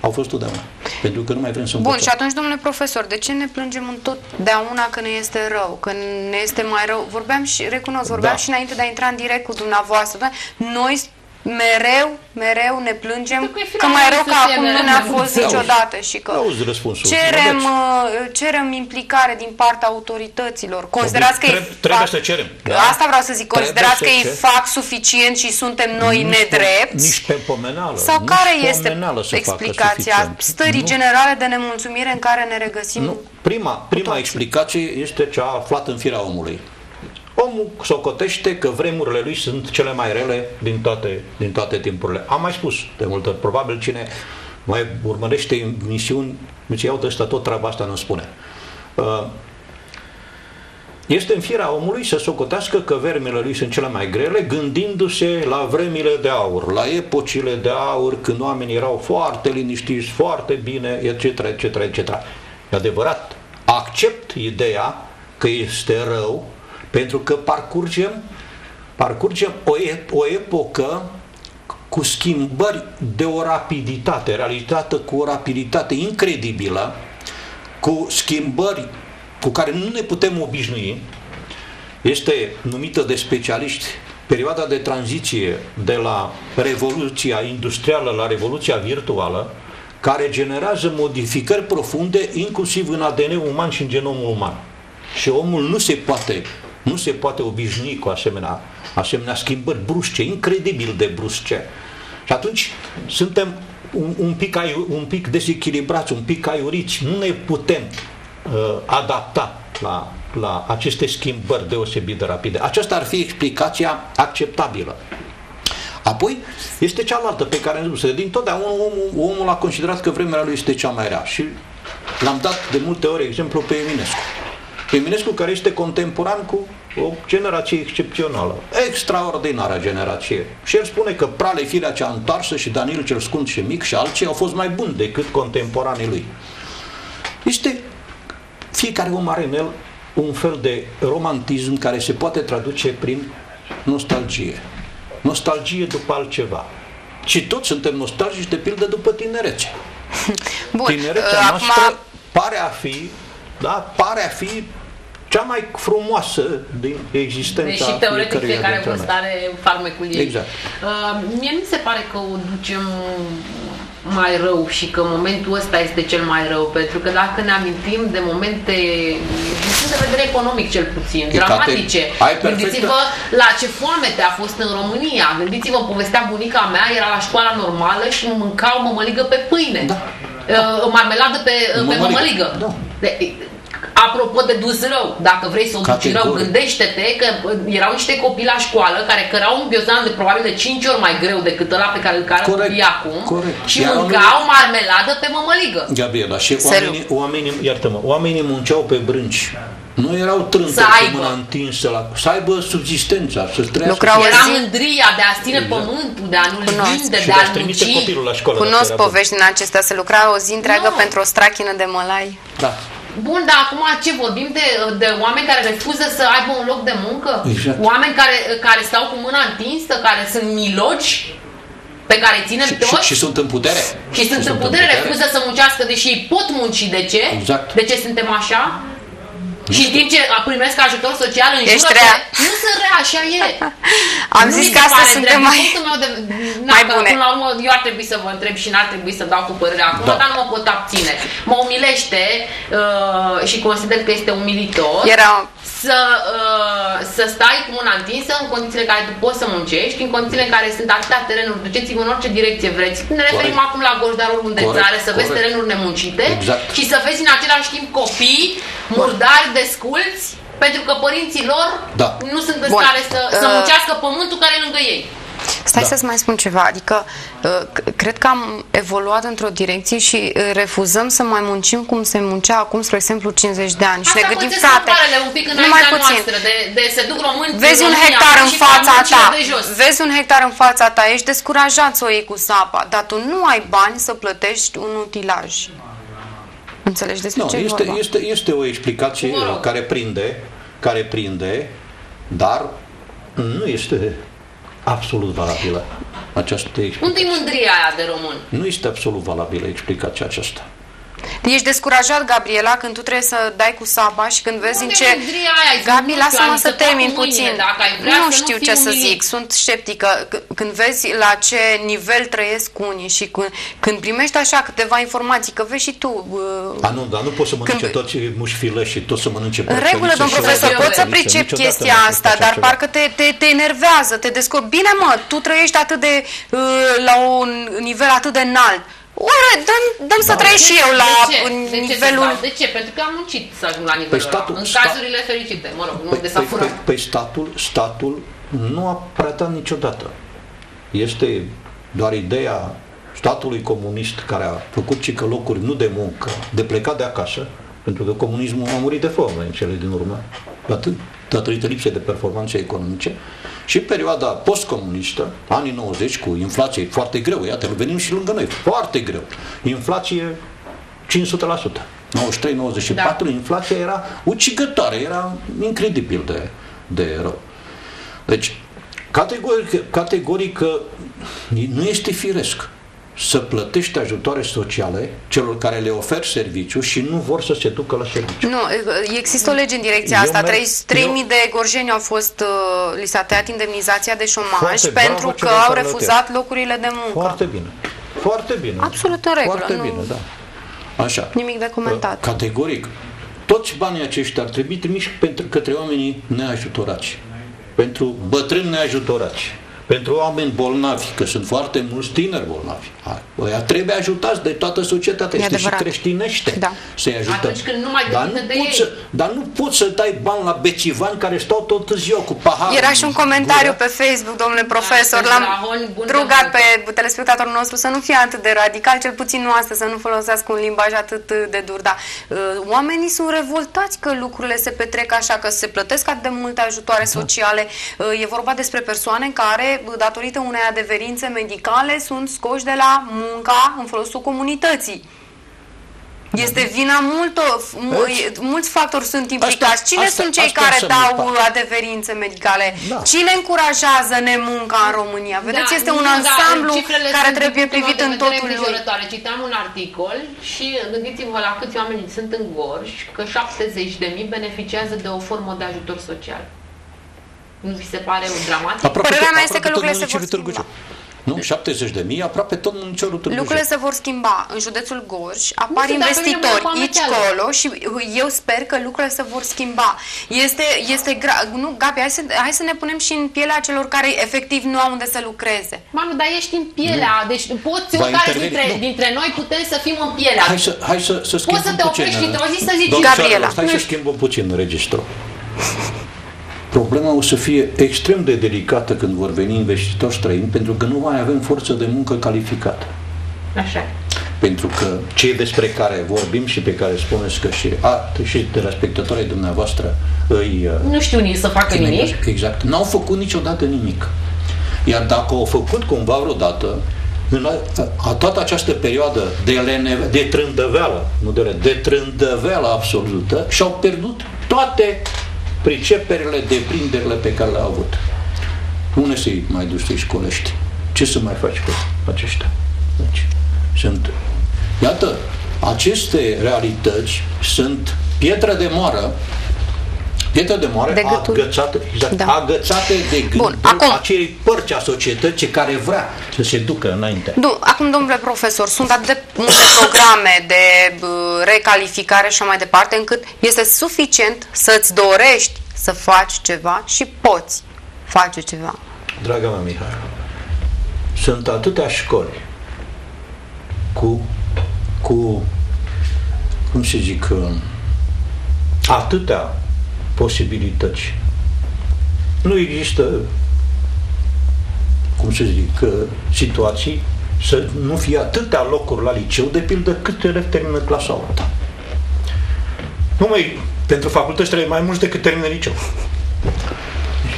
au fost totdeauna. Pentru că nu mai vrem să Bun, învățăm. și atunci, domnule profesor, de ce ne plângem întotdeauna că ne este rău, că ne este mai rău? Vorbeam și, recunosc, vorbeam Da. și înainte de a intra în direct cu dumneavoastră. Doamne, Noi mereu, mereu ne plângem că mai rău ca să fie acum nu mereu ne-a mai fost bun. niciodată și că Auzi răspunsul. cerem, Vedeți? uh, cerem implicare din partea autorităților. Considerați că Trebuie, ei trebuie fac, să cerem. Asta vreau să zic, Trebuie considerați că să ei cerem. fac suficient și suntem noi Nici pe- nedrepți? Nici pe pomenală. Sau nici care pe este omeneală să facă explicația suficient. stării Nu. generale de nemulțumire în care ne regăsim? Nu. Prima, prima explicație este cea aflată în firea omului. Omul socotește că vremurile lui sunt cele mai rele din toate, din toate timpurile. Am mai spus de multe ori, probabil cine mai urmărește emisiuni, îți iau de ăsta tot treaba asta nu spune. Uh, Este în firea omului să socotească că vermile lui sunt cele mai grele, gândindu-se la vremile de aur, la epocile de aur, când oamenii erau foarte liniștiți, foarte bine, etc., etc., etc. E adevărat, ideea că este rău, pentru că parcurgem, parcurgem o, e, o epocă cu schimbări de o rapiditate, realizată cu o rapiditate incredibilă, cu schimbări cu care nu ne putem obișnui, este numită de specialiști perioada de tranziție de la revoluția industrială la revoluția virtuală, care generează modificări profunde, inclusiv în ADN uman și în genomul uman. Și omul nu se poate, nu se poate obișnui cu asemenea, asemenea schimbări brusce, incredibil de brusce. Și atunci suntem un, un, pic, un pic dezechilibrați, un pic aiuriți, nu ne putem uh, adapta la, la aceste schimbări deosebit de rapide. Aceasta ar fi explicația acceptabilă. Apoi este cealaltă pe care am spus. Din totdeauna omul, omul a considerat că vremea lui este cea mai rea și l-am dat de multe ori exemplu pe Eminescu. Eminescu care este contemporan cu o generație excepțională, extraordinară generație. Și el spune că Prale, firea cea întoarsă și Daniel cel scund și mic și alții au fost mai buni decât contemporanii lui. Este fiecare om are în el un fel de romantism care se poate traduce prin nostalgie. Nostalgie după altceva. Și toți suntem nostalgici de pildă după tinerețe. Bun, Tinerețea uh, noastră acum... pare a fi, da, pare a fi cea mai frumoasă din existența Deși teoretic fiecăruia fiecare dintre noi. vârstă are farmecul ei. Exact. Uh, mie mi se pare că o ducem mai rău și că momentul ăsta este cel mai rău, pentru că dacă ne amintim de momente, din punct de vedere economic cel puțin, E dramatice, cate- ai perfectă- gândiți-vă la ce foamete a fost în România, gândiți-vă, povestea bunica mea, era la școala normală și mâncau mămăligă pe pâine, da. uh, marmeladă pe, pe Mămăligă, mămăligă. da. De, Apropo de dus rău, dacă vrei să o duci Categoric. rău, gândește-te că uh, erau niște copii la școală care cărau un ghiozdan de probabil de 5 ori mai greu decât ăla pe care îl cară Corect, copiii acum corect. și Iar mâncau marmeladă pe mămăligă. Gabriela, și Să oamenii, oamenii, iartă-mă, oamenii munceau pe brânci. Nu erau trântori Să cu aibă. mâna întinsă la, să aibă subsistența, să trăiască. Lucrau să- Era zi- mândria de a ține Exact. pământul, de a nu-l Cunosc. vinde, Și de de a-l a trimite munci. copilul la școală. Cunosc dacă era povești din acestea, se lucra o zi întreagă Nu. pentru o strachină de mălai. bun. Da. Bun, dar acum ce vorbim de, de oameni care refuză să aibă un loc de muncă? Exact. Oameni care, care stau cu mâna întinsă, care sunt milogi, pe care îi ținem Și, și, toți? și sunt în putere. Și sunt în putere, refuză să muncească, deși ei pot munci. De ce? Exact. De ce suntem așa? Și în timp ce primesc ajutor social în Ești jură rea. că nu sunt rea, așa e. Am Nu zis mi că se astăzi pare suntem drept. mai- Din punctul meu de, na, mai că bune. Până la urmă, eu ar trebui să vă întreb și n-ar trebui să dau cu părerea acum, Da. dar nu mă pot abține. Mă umilește uh, și consider că este umilitor Era să, uh, să stai cu mâna întinsă în condițiile în care tu poți să muncești, în condițiile în care sunt atâtea terenuri, duceți-vă în orice direcție vreți. Ne referim Corect. acum la Gorj, dar oriunde în Corect, țară, să vezi corect. terenuri nemuncite Exact. și să vezi în același timp copii murdari, desculți, pentru că părinții lor Da. nu sunt în Bun. stare să, să Uh, muncească pământul care e lângă ei. Stai Da. să-ți mai spun ceva, adică uh, c- cred că am evoluat într-o direcție și uh, refuzăm să mai muncim cum se muncea acum, spre exemplu, 50 de ani. Și Asta ne gândim, pățesc frate, popoarele un pic numai înaintea puțin. noastră, de, de se duc români Vezi din un România hectar în și ca fața muncile ta, de jos. vezi un hectar în fața ta, ești descurajat să o iei cu sapa, dar tu nu ai bani să plătești un utilaj. Înțelegi despre Nu, ce e este, vorba? este, este o explicație Mă rog. care prinde, care prinde, dar nu este absolut valabilă această explicație. Unde-i mândria aia de român? Nu este absolut valabilă explicația aceasta. Ești descurajat, Gabriela, când tu trebuie să dai cu saba și când vezi în Unde ce... mândria aia? Gabi, Nu știu, lasă-mă ai să săpat termin cu mâinile, puțin. dacă ai vrea nu să nu știu fii ce să umilit. zic, sunt sceptică. C- Când vezi la ce nivel trăiesc unii și când, când primești așa câteva informații, că vezi și tu... Uh, A, nu, dar nu poți să mănânce Când- toți mușfilă și toți să mănânce în porceliță regulă, domn și profesor, ouă de pot să porceliță. pricep Niciodată chestia n-a fost asta, așa dar ceva. parcă te, te, te enervează, te descurci. Bine, mă, tu trăiești atât de, uh, la un nivel atât de înalt. Oare, dăm, dăm să trăiesc și eu la de ce? De ce nivelul... să dau? De ce? Pentru că am muncit să ajung la nivelul statul- ăla. În sta- cazurile fericite, mă rog, nu Păi, de păi, s-a păi, furat. păi statul, statul nu a pretat niciodată. Este doar ideea statului comunist care a făcut cică locuri nu de muncă, de plecat de acasă, pentru că comunismul a murit de formă în cele din urmă, atât datorită lipsei de performanțe economice, și perioada postcomunistă, anii 90, cu inflație foarte greu, iată, venim și lângă noi, foarte greu. Inflație 500%. 93-94, da. inflația era ucigătoare, era incredibil de, de rău. Deci, categoric, categoric nu este firesc să plătești ajutoare sociale celor care le ofer serviciu și nu vor să se ducă la serviciu. Nu, există o lege în direcția Eu asta. merg- 3.000 eu- de gorjeni au fost, uh, li s-a tăiat indemnizația de șomaj Foarte pentru bravo că celor au care refuzat locurile de muncă. Foarte bine. Foarte bine. Absolut în regulă. Foarte nu, bine, da. Așa. Nimic de comentat. Categoric. Toți banii aceștia ar trebui trimiși pentru, către oamenii neajutorați. Pentru bătrâni neajutorați. Pentru oameni bolnavi, că sunt foarte mulți tineri bolnavi. Hai, Ăia trebuie ajutați de toată societatea. E Este și adevărat. creștinește da. să-i ajutăm. Atunci când nu mai dar, depinde nu de poți ei. să, dar nu poți să dai bani la bețivani care stau tot ziua cu pahar. Era în și un comentariu gură. pe Facebook, domnule profesor, Da, l-am Rahon, bun de rugat muncă. pe telespectatorul nostru să nu fie atât de radical, cel puțin nu astăzi, să nu folosească un limbaj atât de dur, dar uh, oamenii sunt revoltați că lucrurile se petrec așa, că se plătesc atât de multe ajutoare sociale. Uh, e vorba despre persoane care, uh, datorită unei adeverințe medicale, sunt scoși de la munca în folosul comunității. Este vina multor, mu- mulți factori sunt implicați. Cine asta- sunt cei asta care înseamnă dau pa- adeverințe medicale? Da. Cine încurajează nemunca în România? Vedeți, Da, este nu, un da, ansamblu cifrele care sunt, trebuie din punctul privit meu în de vedere, totul lui. îngrijorătoare. Citeam un articol și gândiți-vă la câți oameni sunt în Gorj, că 70.000 beneficiază de o formă de ajutor social. Nu vi se pare un dramatic? Aproape Părerea tot- mea este că aproape tot lucrurile se vor municipiul schimba. Târgu Jiu. Nu, 70 de mii, aproape tot municipiul Târgu Lucrurile Jiu. se vor schimba. În județul Gorj apar știu, dacă vine investitori mâna cu aici, amețeală. colo și eu sper că lucrurile se vor schimba. Este, este gra... Nu, Gabi, hai să, hai să ne punem și în pielea celor care efectiv nu au unde să lucreze. Manu, dar ești în pielea, deci poți, Va oricare interveni- dintre, nu. dintre noi putem să fim în pielea. Hai să, hai să, să schimbăm Poți să te puțin, oprești uh, într-o zi să zici, domnișoară, Gabriela, Hai nu să știu. schimbăm puțin registrul. Problema o să fie extrem de delicată când vor veni investitori străini, pentru că nu mai avem forță de muncă calificată. Așa. e. Pentru că cei despre care vorbim și pe care spuneți că și, a, și de respectătorii dumneavoastră îi... uh, Nu știu nici să facă îi nimic. negaj- Exact. N-au făcut niciodată nimic. Iar dacă au făcut cumva vreodată, în a, a, toată această perioadă de, lene, de trândăveală, nu de, le- de trândăveală absolută, și-au pierdut toate priceperile, deprinderile pe care le-au avut. Unde să-i mai duci să-i școlești? Ce să mai faci cu aceștia? Deci, sunt... Iată, aceste realități sunt pietre de moară Pietre de moare De gâtul. agățate, exact, Da. agățate de gândul Bun, acum- acelei părți a societății care vrea să se ducă înainte. Du, acum, domnule profesor, sunt atât de multe programe de bă, recalificare și așa mai departe, încât este suficient să-ți dorești să faci ceva și poți face ceva. Draga mea Mihai, sunt atâtea școli cu, cu cum să zic, uh, atâtea posibilități. Nu există, cum să zic, uh, situații să nu fie atâtea locuri la liceu, de pildă cât elevi termină clasa 8 Numai pentru facultăți trebuie mai mulți decât termină liceu.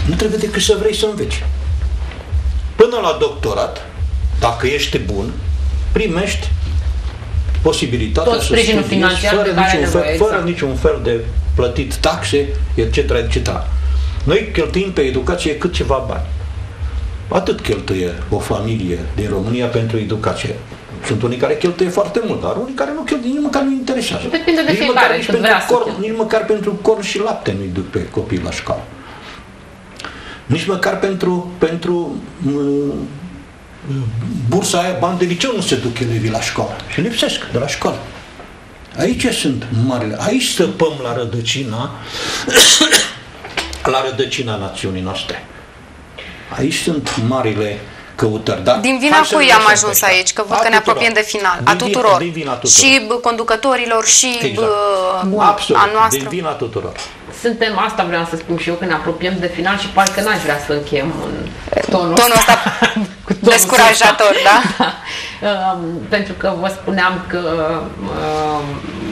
Nu trebuie decât să vrei să înveți. Până la doctorat, dacă ești bun, primești posibilitatea Tot să sprijinul studiezi financiar fără, de care ai niciun fel, nevoie, fără exact. niciun fel de plătit taxe, etc., etc. Noi cheltuim pe educație cât ceva bani. Atât cheltuie o familie din România pentru educație. Sunt unii care cheltuie foarte mult, dar unii care nu cheltuie, nici măcar nu interesează. Depinde de nici fiecare, măcar, nici, cât pentru vrea să corn, cheltuie. nici măcar pentru corn și lapte nu-i duc pe copii la școală. Nici măcar pentru, pentru m- bursa aia, bani de liceu nu se duc elevii la școală. Și lipsesc de la școală. Aici sunt marile. Aici săpăm la rădăcina la rădăcina națiunii noastre. Aici sunt marile căutări. Dar Din vina hai să cui ne am lăsăm ajuns pe ăștia. aici? Că văd A că ne tuturor. apropiem de final. Din A vina- tuturor. Din vina tuturor. Și bă, conducătorilor și Exact. bă, Absolut. a noastră. Din vina tuturor. Suntem, asta vreau să spun și eu, că ne apropiem de final și parcă n-aș vrea să încheiem în tonul, Tonul ăsta descurajator, da? Um, pentru că vă spuneam că, um,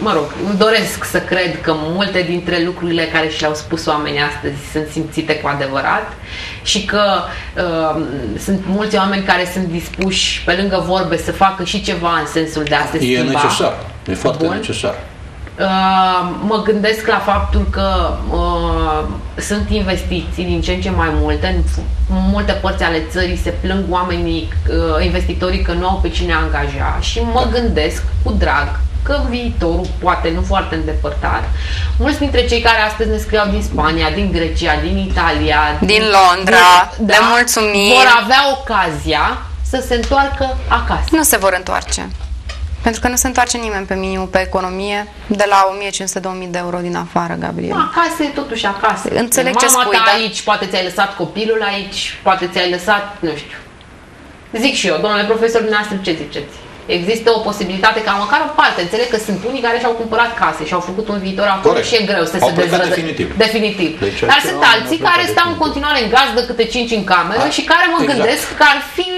mă rog, îmi doresc să cred că multe dintre lucrurile care și le-au spus oamenii astăzi sunt simțite cu adevărat și că um, sunt mulți oameni care sunt dispuși, pe lângă vorbe, să facă și ceva în sensul de a se E schimba. necesar. E foarte Bun. necesar. Uh, mă gândesc la faptul că uh, sunt investiții din ce în ce mai multe. În multe părți ale țării se plâng oamenii, uh, investitorii că nu au pe cine angaja și mă gândesc cu drag că viitorul, poate nu foarte îndepărtat, mulți dintre cei care astăzi ne scriau din Spania, din Grecia, din Italia, din Londra, din, da, le mulțumim, vor avea ocazia să se întoarcă acasă. Nu se vor întoarce. Pentru că nu se întoarce nimeni pe minimul pe economie de la 1500-2000 de euro din afară, Gabriel. Acasă e totuși acasă. Înțeleg Mama ce spui, ta dar... aici, poate ți-ai lăsat copilul aici, poate ți-ai lăsat, nu știu. Zic și eu, domnule profesor, dumneavoastră ce ziceți? Există o posibilitate ca măcar o parte. Înțeleg că sunt unii care și-au cumpărat case și au făcut un viitor acolo Corect. și e greu să au se dezvăluie. Definitiv. definitiv. Deci, Dar sunt alții care stau în continuare în gazdă câte cinci în cameră A, și care mă exact. gândesc că ar fi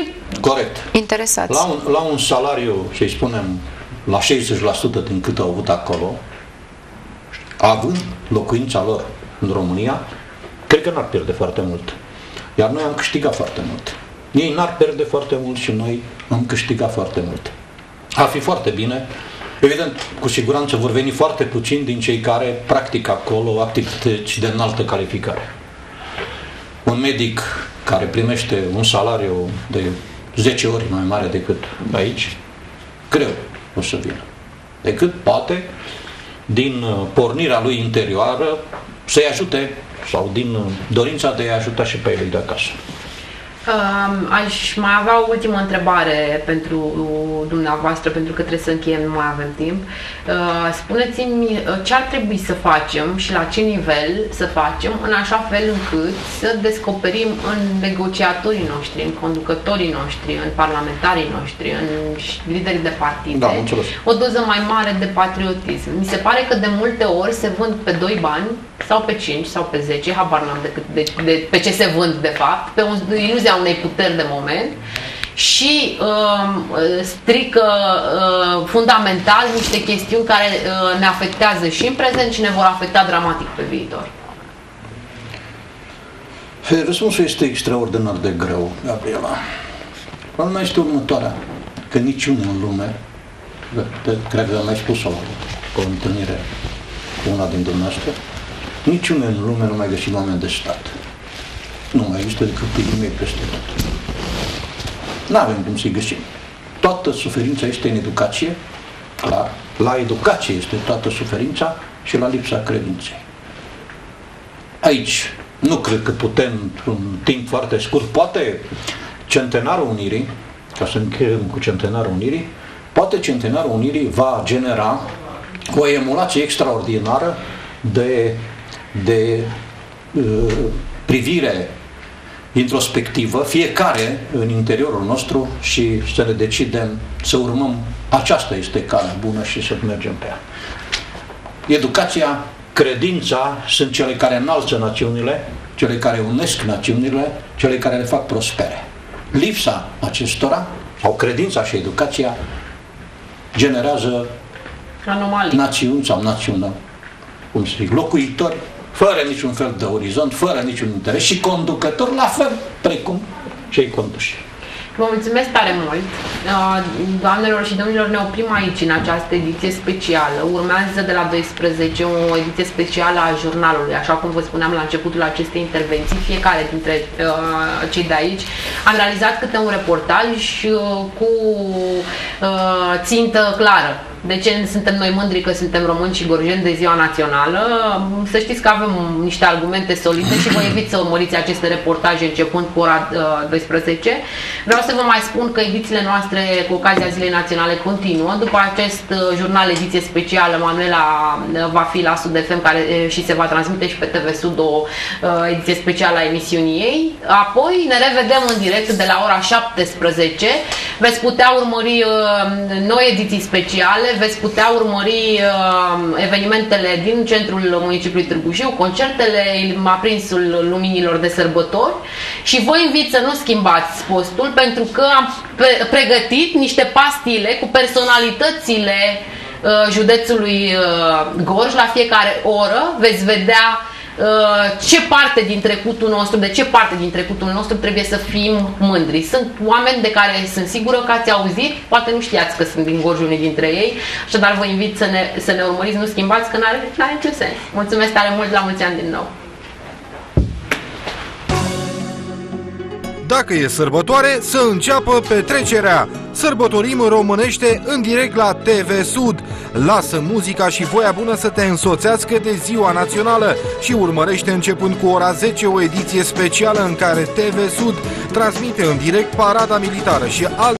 Corect. interesați. La un, la un salariu, să-i spunem, la 60% din cât au avut acolo, având locuința lor în România, cred că n-ar pierde foarte mult. Iar noi am câștigat foarte mult. Ei n-ar pierde foarte mult și noi am câștigat foarte mult. Ar fi foarte bine. Evident, cu siguranță vor veni foarte puțini din cei care practică acolo activități de înaltă calificare. Un medic care primește un salariu de 10 ori mai mare decât aici, greu o să vină. Decât poate, din uh, pornirea lui interioară, să-i ajute sau din uh, dorința de a ajuta și pe ei de acasă. Aș mai avea o ultimă întrebare pentru dumneavoastră, pentru că trebuie să încheiem, nu mai avem timp. Uh, spuneți-mi uh, ce ar trebui să facem și la ce nivel să facem, în așa fel încât să descoperim în negociatorii noștri, în conducătorii noștri, în parlamentarii noștri, în liderii de partide, da, o doză mai mare de patriotism. Mi se pare că de multe ori se vând pe doi bani sau pe 5 sau pe 10, habar n-am de, de, de, pe ce se vând de fapt, pe un, iluzia unei puteri de moment și uh, strică uh, fundamental niște chestiuni care uh, ne afectează și în prezent și ne vor afecta dramatic pe viitor. Răspunsul este extraordinar de greu, Gabriela. Problema este următoarea, că niciunul în lume, cred că am mai spus-o la o întâlnire cu una din dumneavoastră, Niciunul în lume nu mai găsim oameni de stat. Nu mai există decât primii peste tot. Nu avem cum să-i găsim. Toată suferința este în educație, clar. La educație este toată suferința și la lipsa credinței. Aici nu cred că putem, într-un timp foarte scurt, poate centenarul Unirii, ca să încheiem cu centenarul Unirii, poate centenarul Unirii va genera o emulație extraordinară de de uh, privire introspectivă, fiecare în interiorul nostru și să ne decidem să urmăm aceasta este calea bună și să mergem pe ea. Educația, credința sunt cele care înalță națiunile, cele care unesc națiunile, cele care le fac prospere. Lipsa acestora, sau credința și educația, generează Anomalii. națiuni sau națiune, cum să zic, locuitori fără niciun fel de orizont, fără niciun interes și conducător la fel precum cei conduși. Vă mulțumesc tare mult! Uh, doamnelor și domnilor, ne oprim aici în această ediție specială. Urmează de la 12 o ediție specială a jurnalului, așa cum vă spuneam la începutul acestei intervenții. Fiecare dintre uh, cei de aici am realizat câte un reportaj uh, cu uh, țintă clară de ce suntem noi mândri că suntem români și gorjeni de ziua națională? Să știți că avem niște argumente solide și vă invit să urmăriți aceste reportaje începând cu ora 12. Uh, Vreau să vă mai spun că edițiile noastre cu ocazia Zilei Naționale continuă. După acest uh, jurnal ediție specială, Manuela uh, va fi la Sud FM care și se va transmite și pe TV Sud o ediție specială a emisiunii ei. Apoi ne revedem în direct de la ora 17. Veți putea urmări noi ediții speciale veți putea urmări uh, evenimentele din centrul municipiului Târgu Jiu, concertele, aprinsul luminilor de sărbători și vă invit să nu schimbați postul pentru că am pregătit niște pastile cu personalitățile uh, județului uh, Gorj la fiecare oră. Veți vedea ce parte din trecutul nostru, de ce parte din trecutul nostru trebuie să fim mândri. Sunt oameni de care sunt sigură că ați auzit, poate nu știați că sunt din Gorj unii dintre ei, așadar vă invit să ne, să ne urmăriți, nu schimbați, că n-are, n-are niciun sens. Mulțumesc tare mult, la mulți ani din nou! Dacă e sărbătoare, să înceapă petrecerea. Sărbătorim românește în direct la TV Sud. Lasă muzica și voia bună să te însoțească de ziua națională și urmărește începând cu ora 10 o ediție specială în care TV Sud transmite în direct parada militară și alte